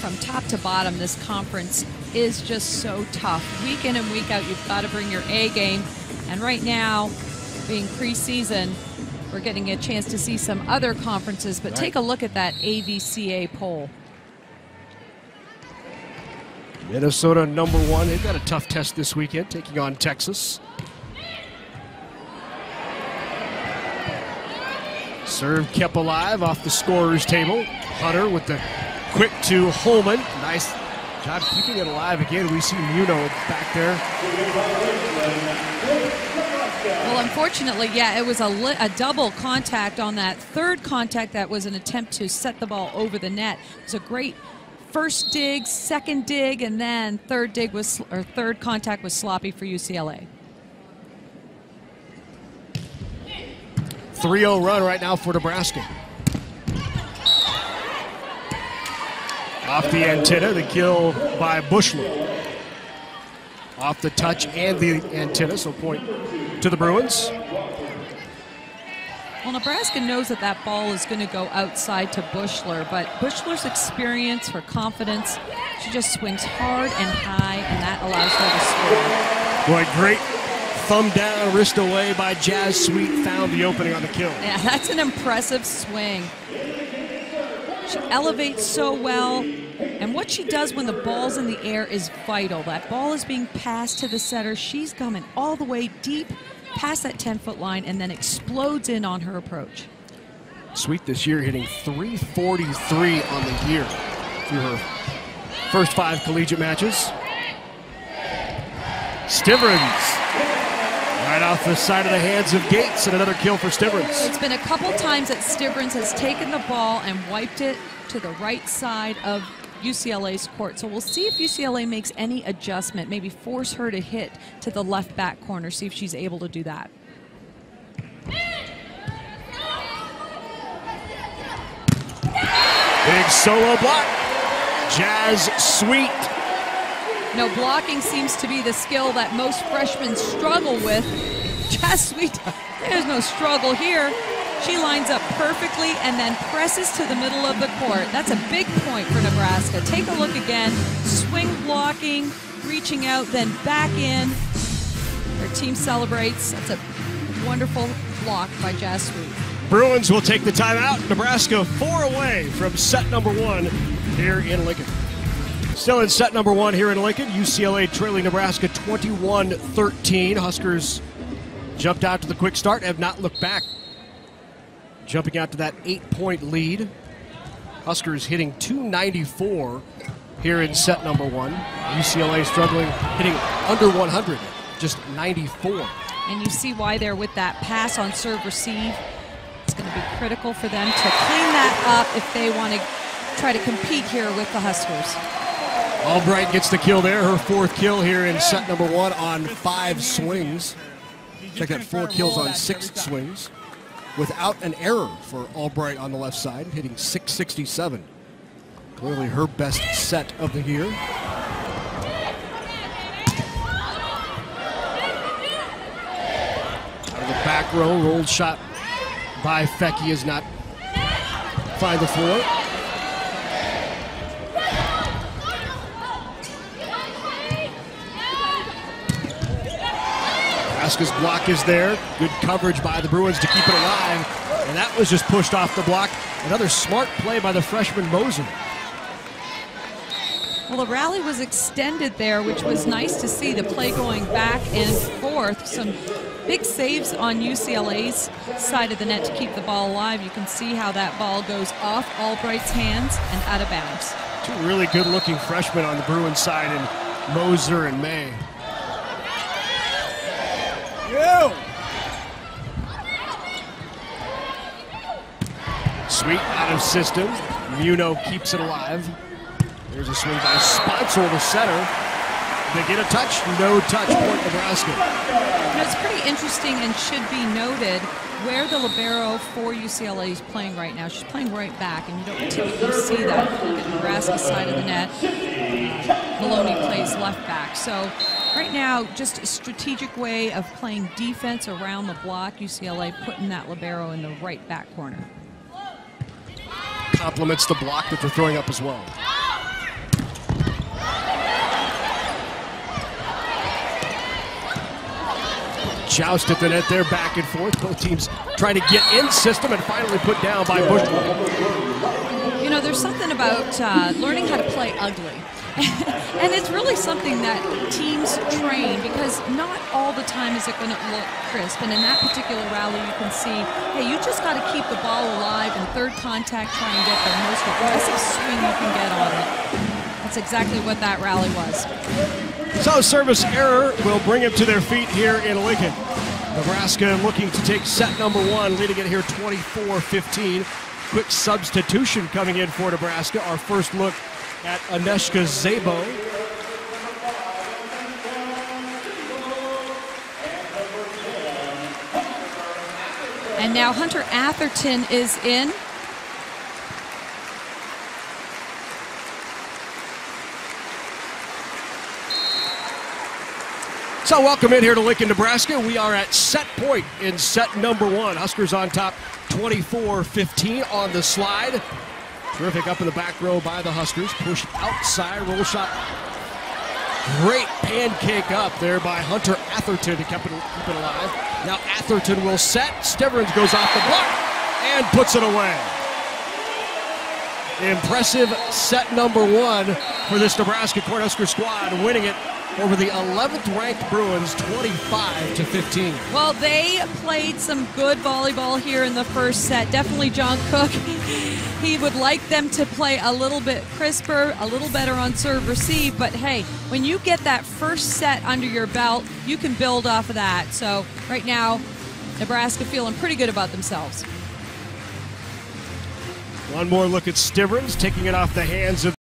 from top to bottom this conference is just so tough. Week in and week out, you've got to bring your A game. And right now, being preseason, we're getting a chance to see some other conferences. But Right. take a look at that AVCA poll. Minnesota number one. They've got a tough test this weekend, taking on Texas. Serve kept alive off the scorer's table. Hunter with the quick to Holman. Nice keeping it alive again. We see Muno back there. Well, unfortunately, yeah, it was a, li- a double contact on that third contact that was an attempt to set the ball over the net. It was a great first dig, second dig, and then third dig was or third contact was sloppy for UCLA. 3 0 run right now for Nebraska. Off the antenna, the kill by Buechler. Off the touch and the antenna, so point to the Bruins. Well, Nebraska knows that that ball is going to go outside to Buechler, but Buechler's experience, her confidence, she just swings hard and high, and that allows her to score. Boy, great thumb down, wrist away by Jazz Sweet. Found the opening on the kill. Yeah, that's an impressive swing. She elevates so well, and what she does when the ball's in the air is vital. That ball is being passed to the setter. She's coming all the way deep past that 10 foot line and then explodes in on her approach. Sweet this year hitting 343 on the year through her first five collegiate matches. Stivrins right off the side of the hands of Gates and another kill for Stivrins. It's been a couple times that Stivrins has taken the ball and wiped it to the right side of UCLA's court. So we'll see if UCLA makes any adjustment, maybe force her to hit to the left back corner, see if she's able to do that. Big solo block. Jazz Sweet. No, blocking seems to be the skill that most freshmen struggle with. Jazz Sweet, there's no struggle here. She lines up perfectly and then presses to the middle of the court. That's a big point for Nebraska. Take a look again. Swing blocking, reaching out, then back in. Their team celebrates. That's a wonderful block by Jazz Sweet. Bruins will take the timeout. Nebraska four away from set number one here in Lincoln. Still in set number one here in Lincoln, UCLA trailing Nebraska 21 13. Huskers jumped out to the quick start, have not looked back. Jumping out to that eight point lead. Huskers hitting 294 here in set number one. UCLA struggling, hitting under 100, just 94. And you see why they're with that pass on serve receive. It's going to be critical for them to clean that up if they want to try to compete here with the Huskers. Albright gets the kill there, her fourth kill here in set number one on five swings. Check that, four kills on six swings without an error for Albright on the left side, hitting 667. Clearly her best set of the year. The back row, rolled shot by Foecke is not find the floor. Nebraska's block is there. Good coverage by the Bruins to keep it alive. And that was just pushed off the block. Another smart play by the freshman Moser. Well, the rally was extended there, which was nice to see the play going back and forth. Some big saves on UCLA's side of the net to keep the ball alive. You can see how that ball goes off Albright's hands and out of bounds. Two really good looking freshmen on the Bruins side in Moser and May. You. Sweet out of system. Muno keeps it alive. There's a swing by Sponcil, the setter. They get a touch, no touch, point Nebraska. You know, it's pretty interesting and should be noted where the libero for UCLA is playing right now. She's playing right back, and you don't typically see that. If you look at Nebraska's side of the net, uh, Maloney plays left back. So right now, just a strategic way of playing defense around the block. UCLA putting that libero in the right back corner. Complements the block that they're throwing up as well. Joust at the net there, back and forth. Both teams trying to get in system and finally put down by Buechler. You know, there's something about uh, learning how to play ugly. and it's really something that teams train because not all the time is it going to look crisp. And in that particular rally, you can see, hey, you just got to keep the ball alive and third contact, try and get the most aggressive swing you can get on it. That's exactly what that rally was. So service error will bring them to their feet here in Lincoln. Nebraska looking to take set number one, leading it here 24-15. Quick substitution coming in for Nebraska. Our first look at Aneshka Zabo. And now Hunter Atherton is in. So welcome in here to Lincoln, Nebraska. We are at set point in set number one. Huskers on top 24-15 on the slide. Terrific up in the back row by the Huskers. Pushed outside, roll shot. Great pancake up there by Hunter Atherton to keep it, keep it alive. Now Atherton will set. Stivrins goes off the block and puts it away. Impressive set number one for this Nebraska Cornhusker squad, winning it over the 11th ranked Bruins 25 to 15. Well, they played some good volleyball here in the first set. Definitely John Cook. He would like them to play a little bit crisper, a little better on serve receive, but hey, when you get that first set under your belt, you can build off of that. So, right now, Nebraska feeling pretty good about themselves. One more look at Stivrins taking it off the hands of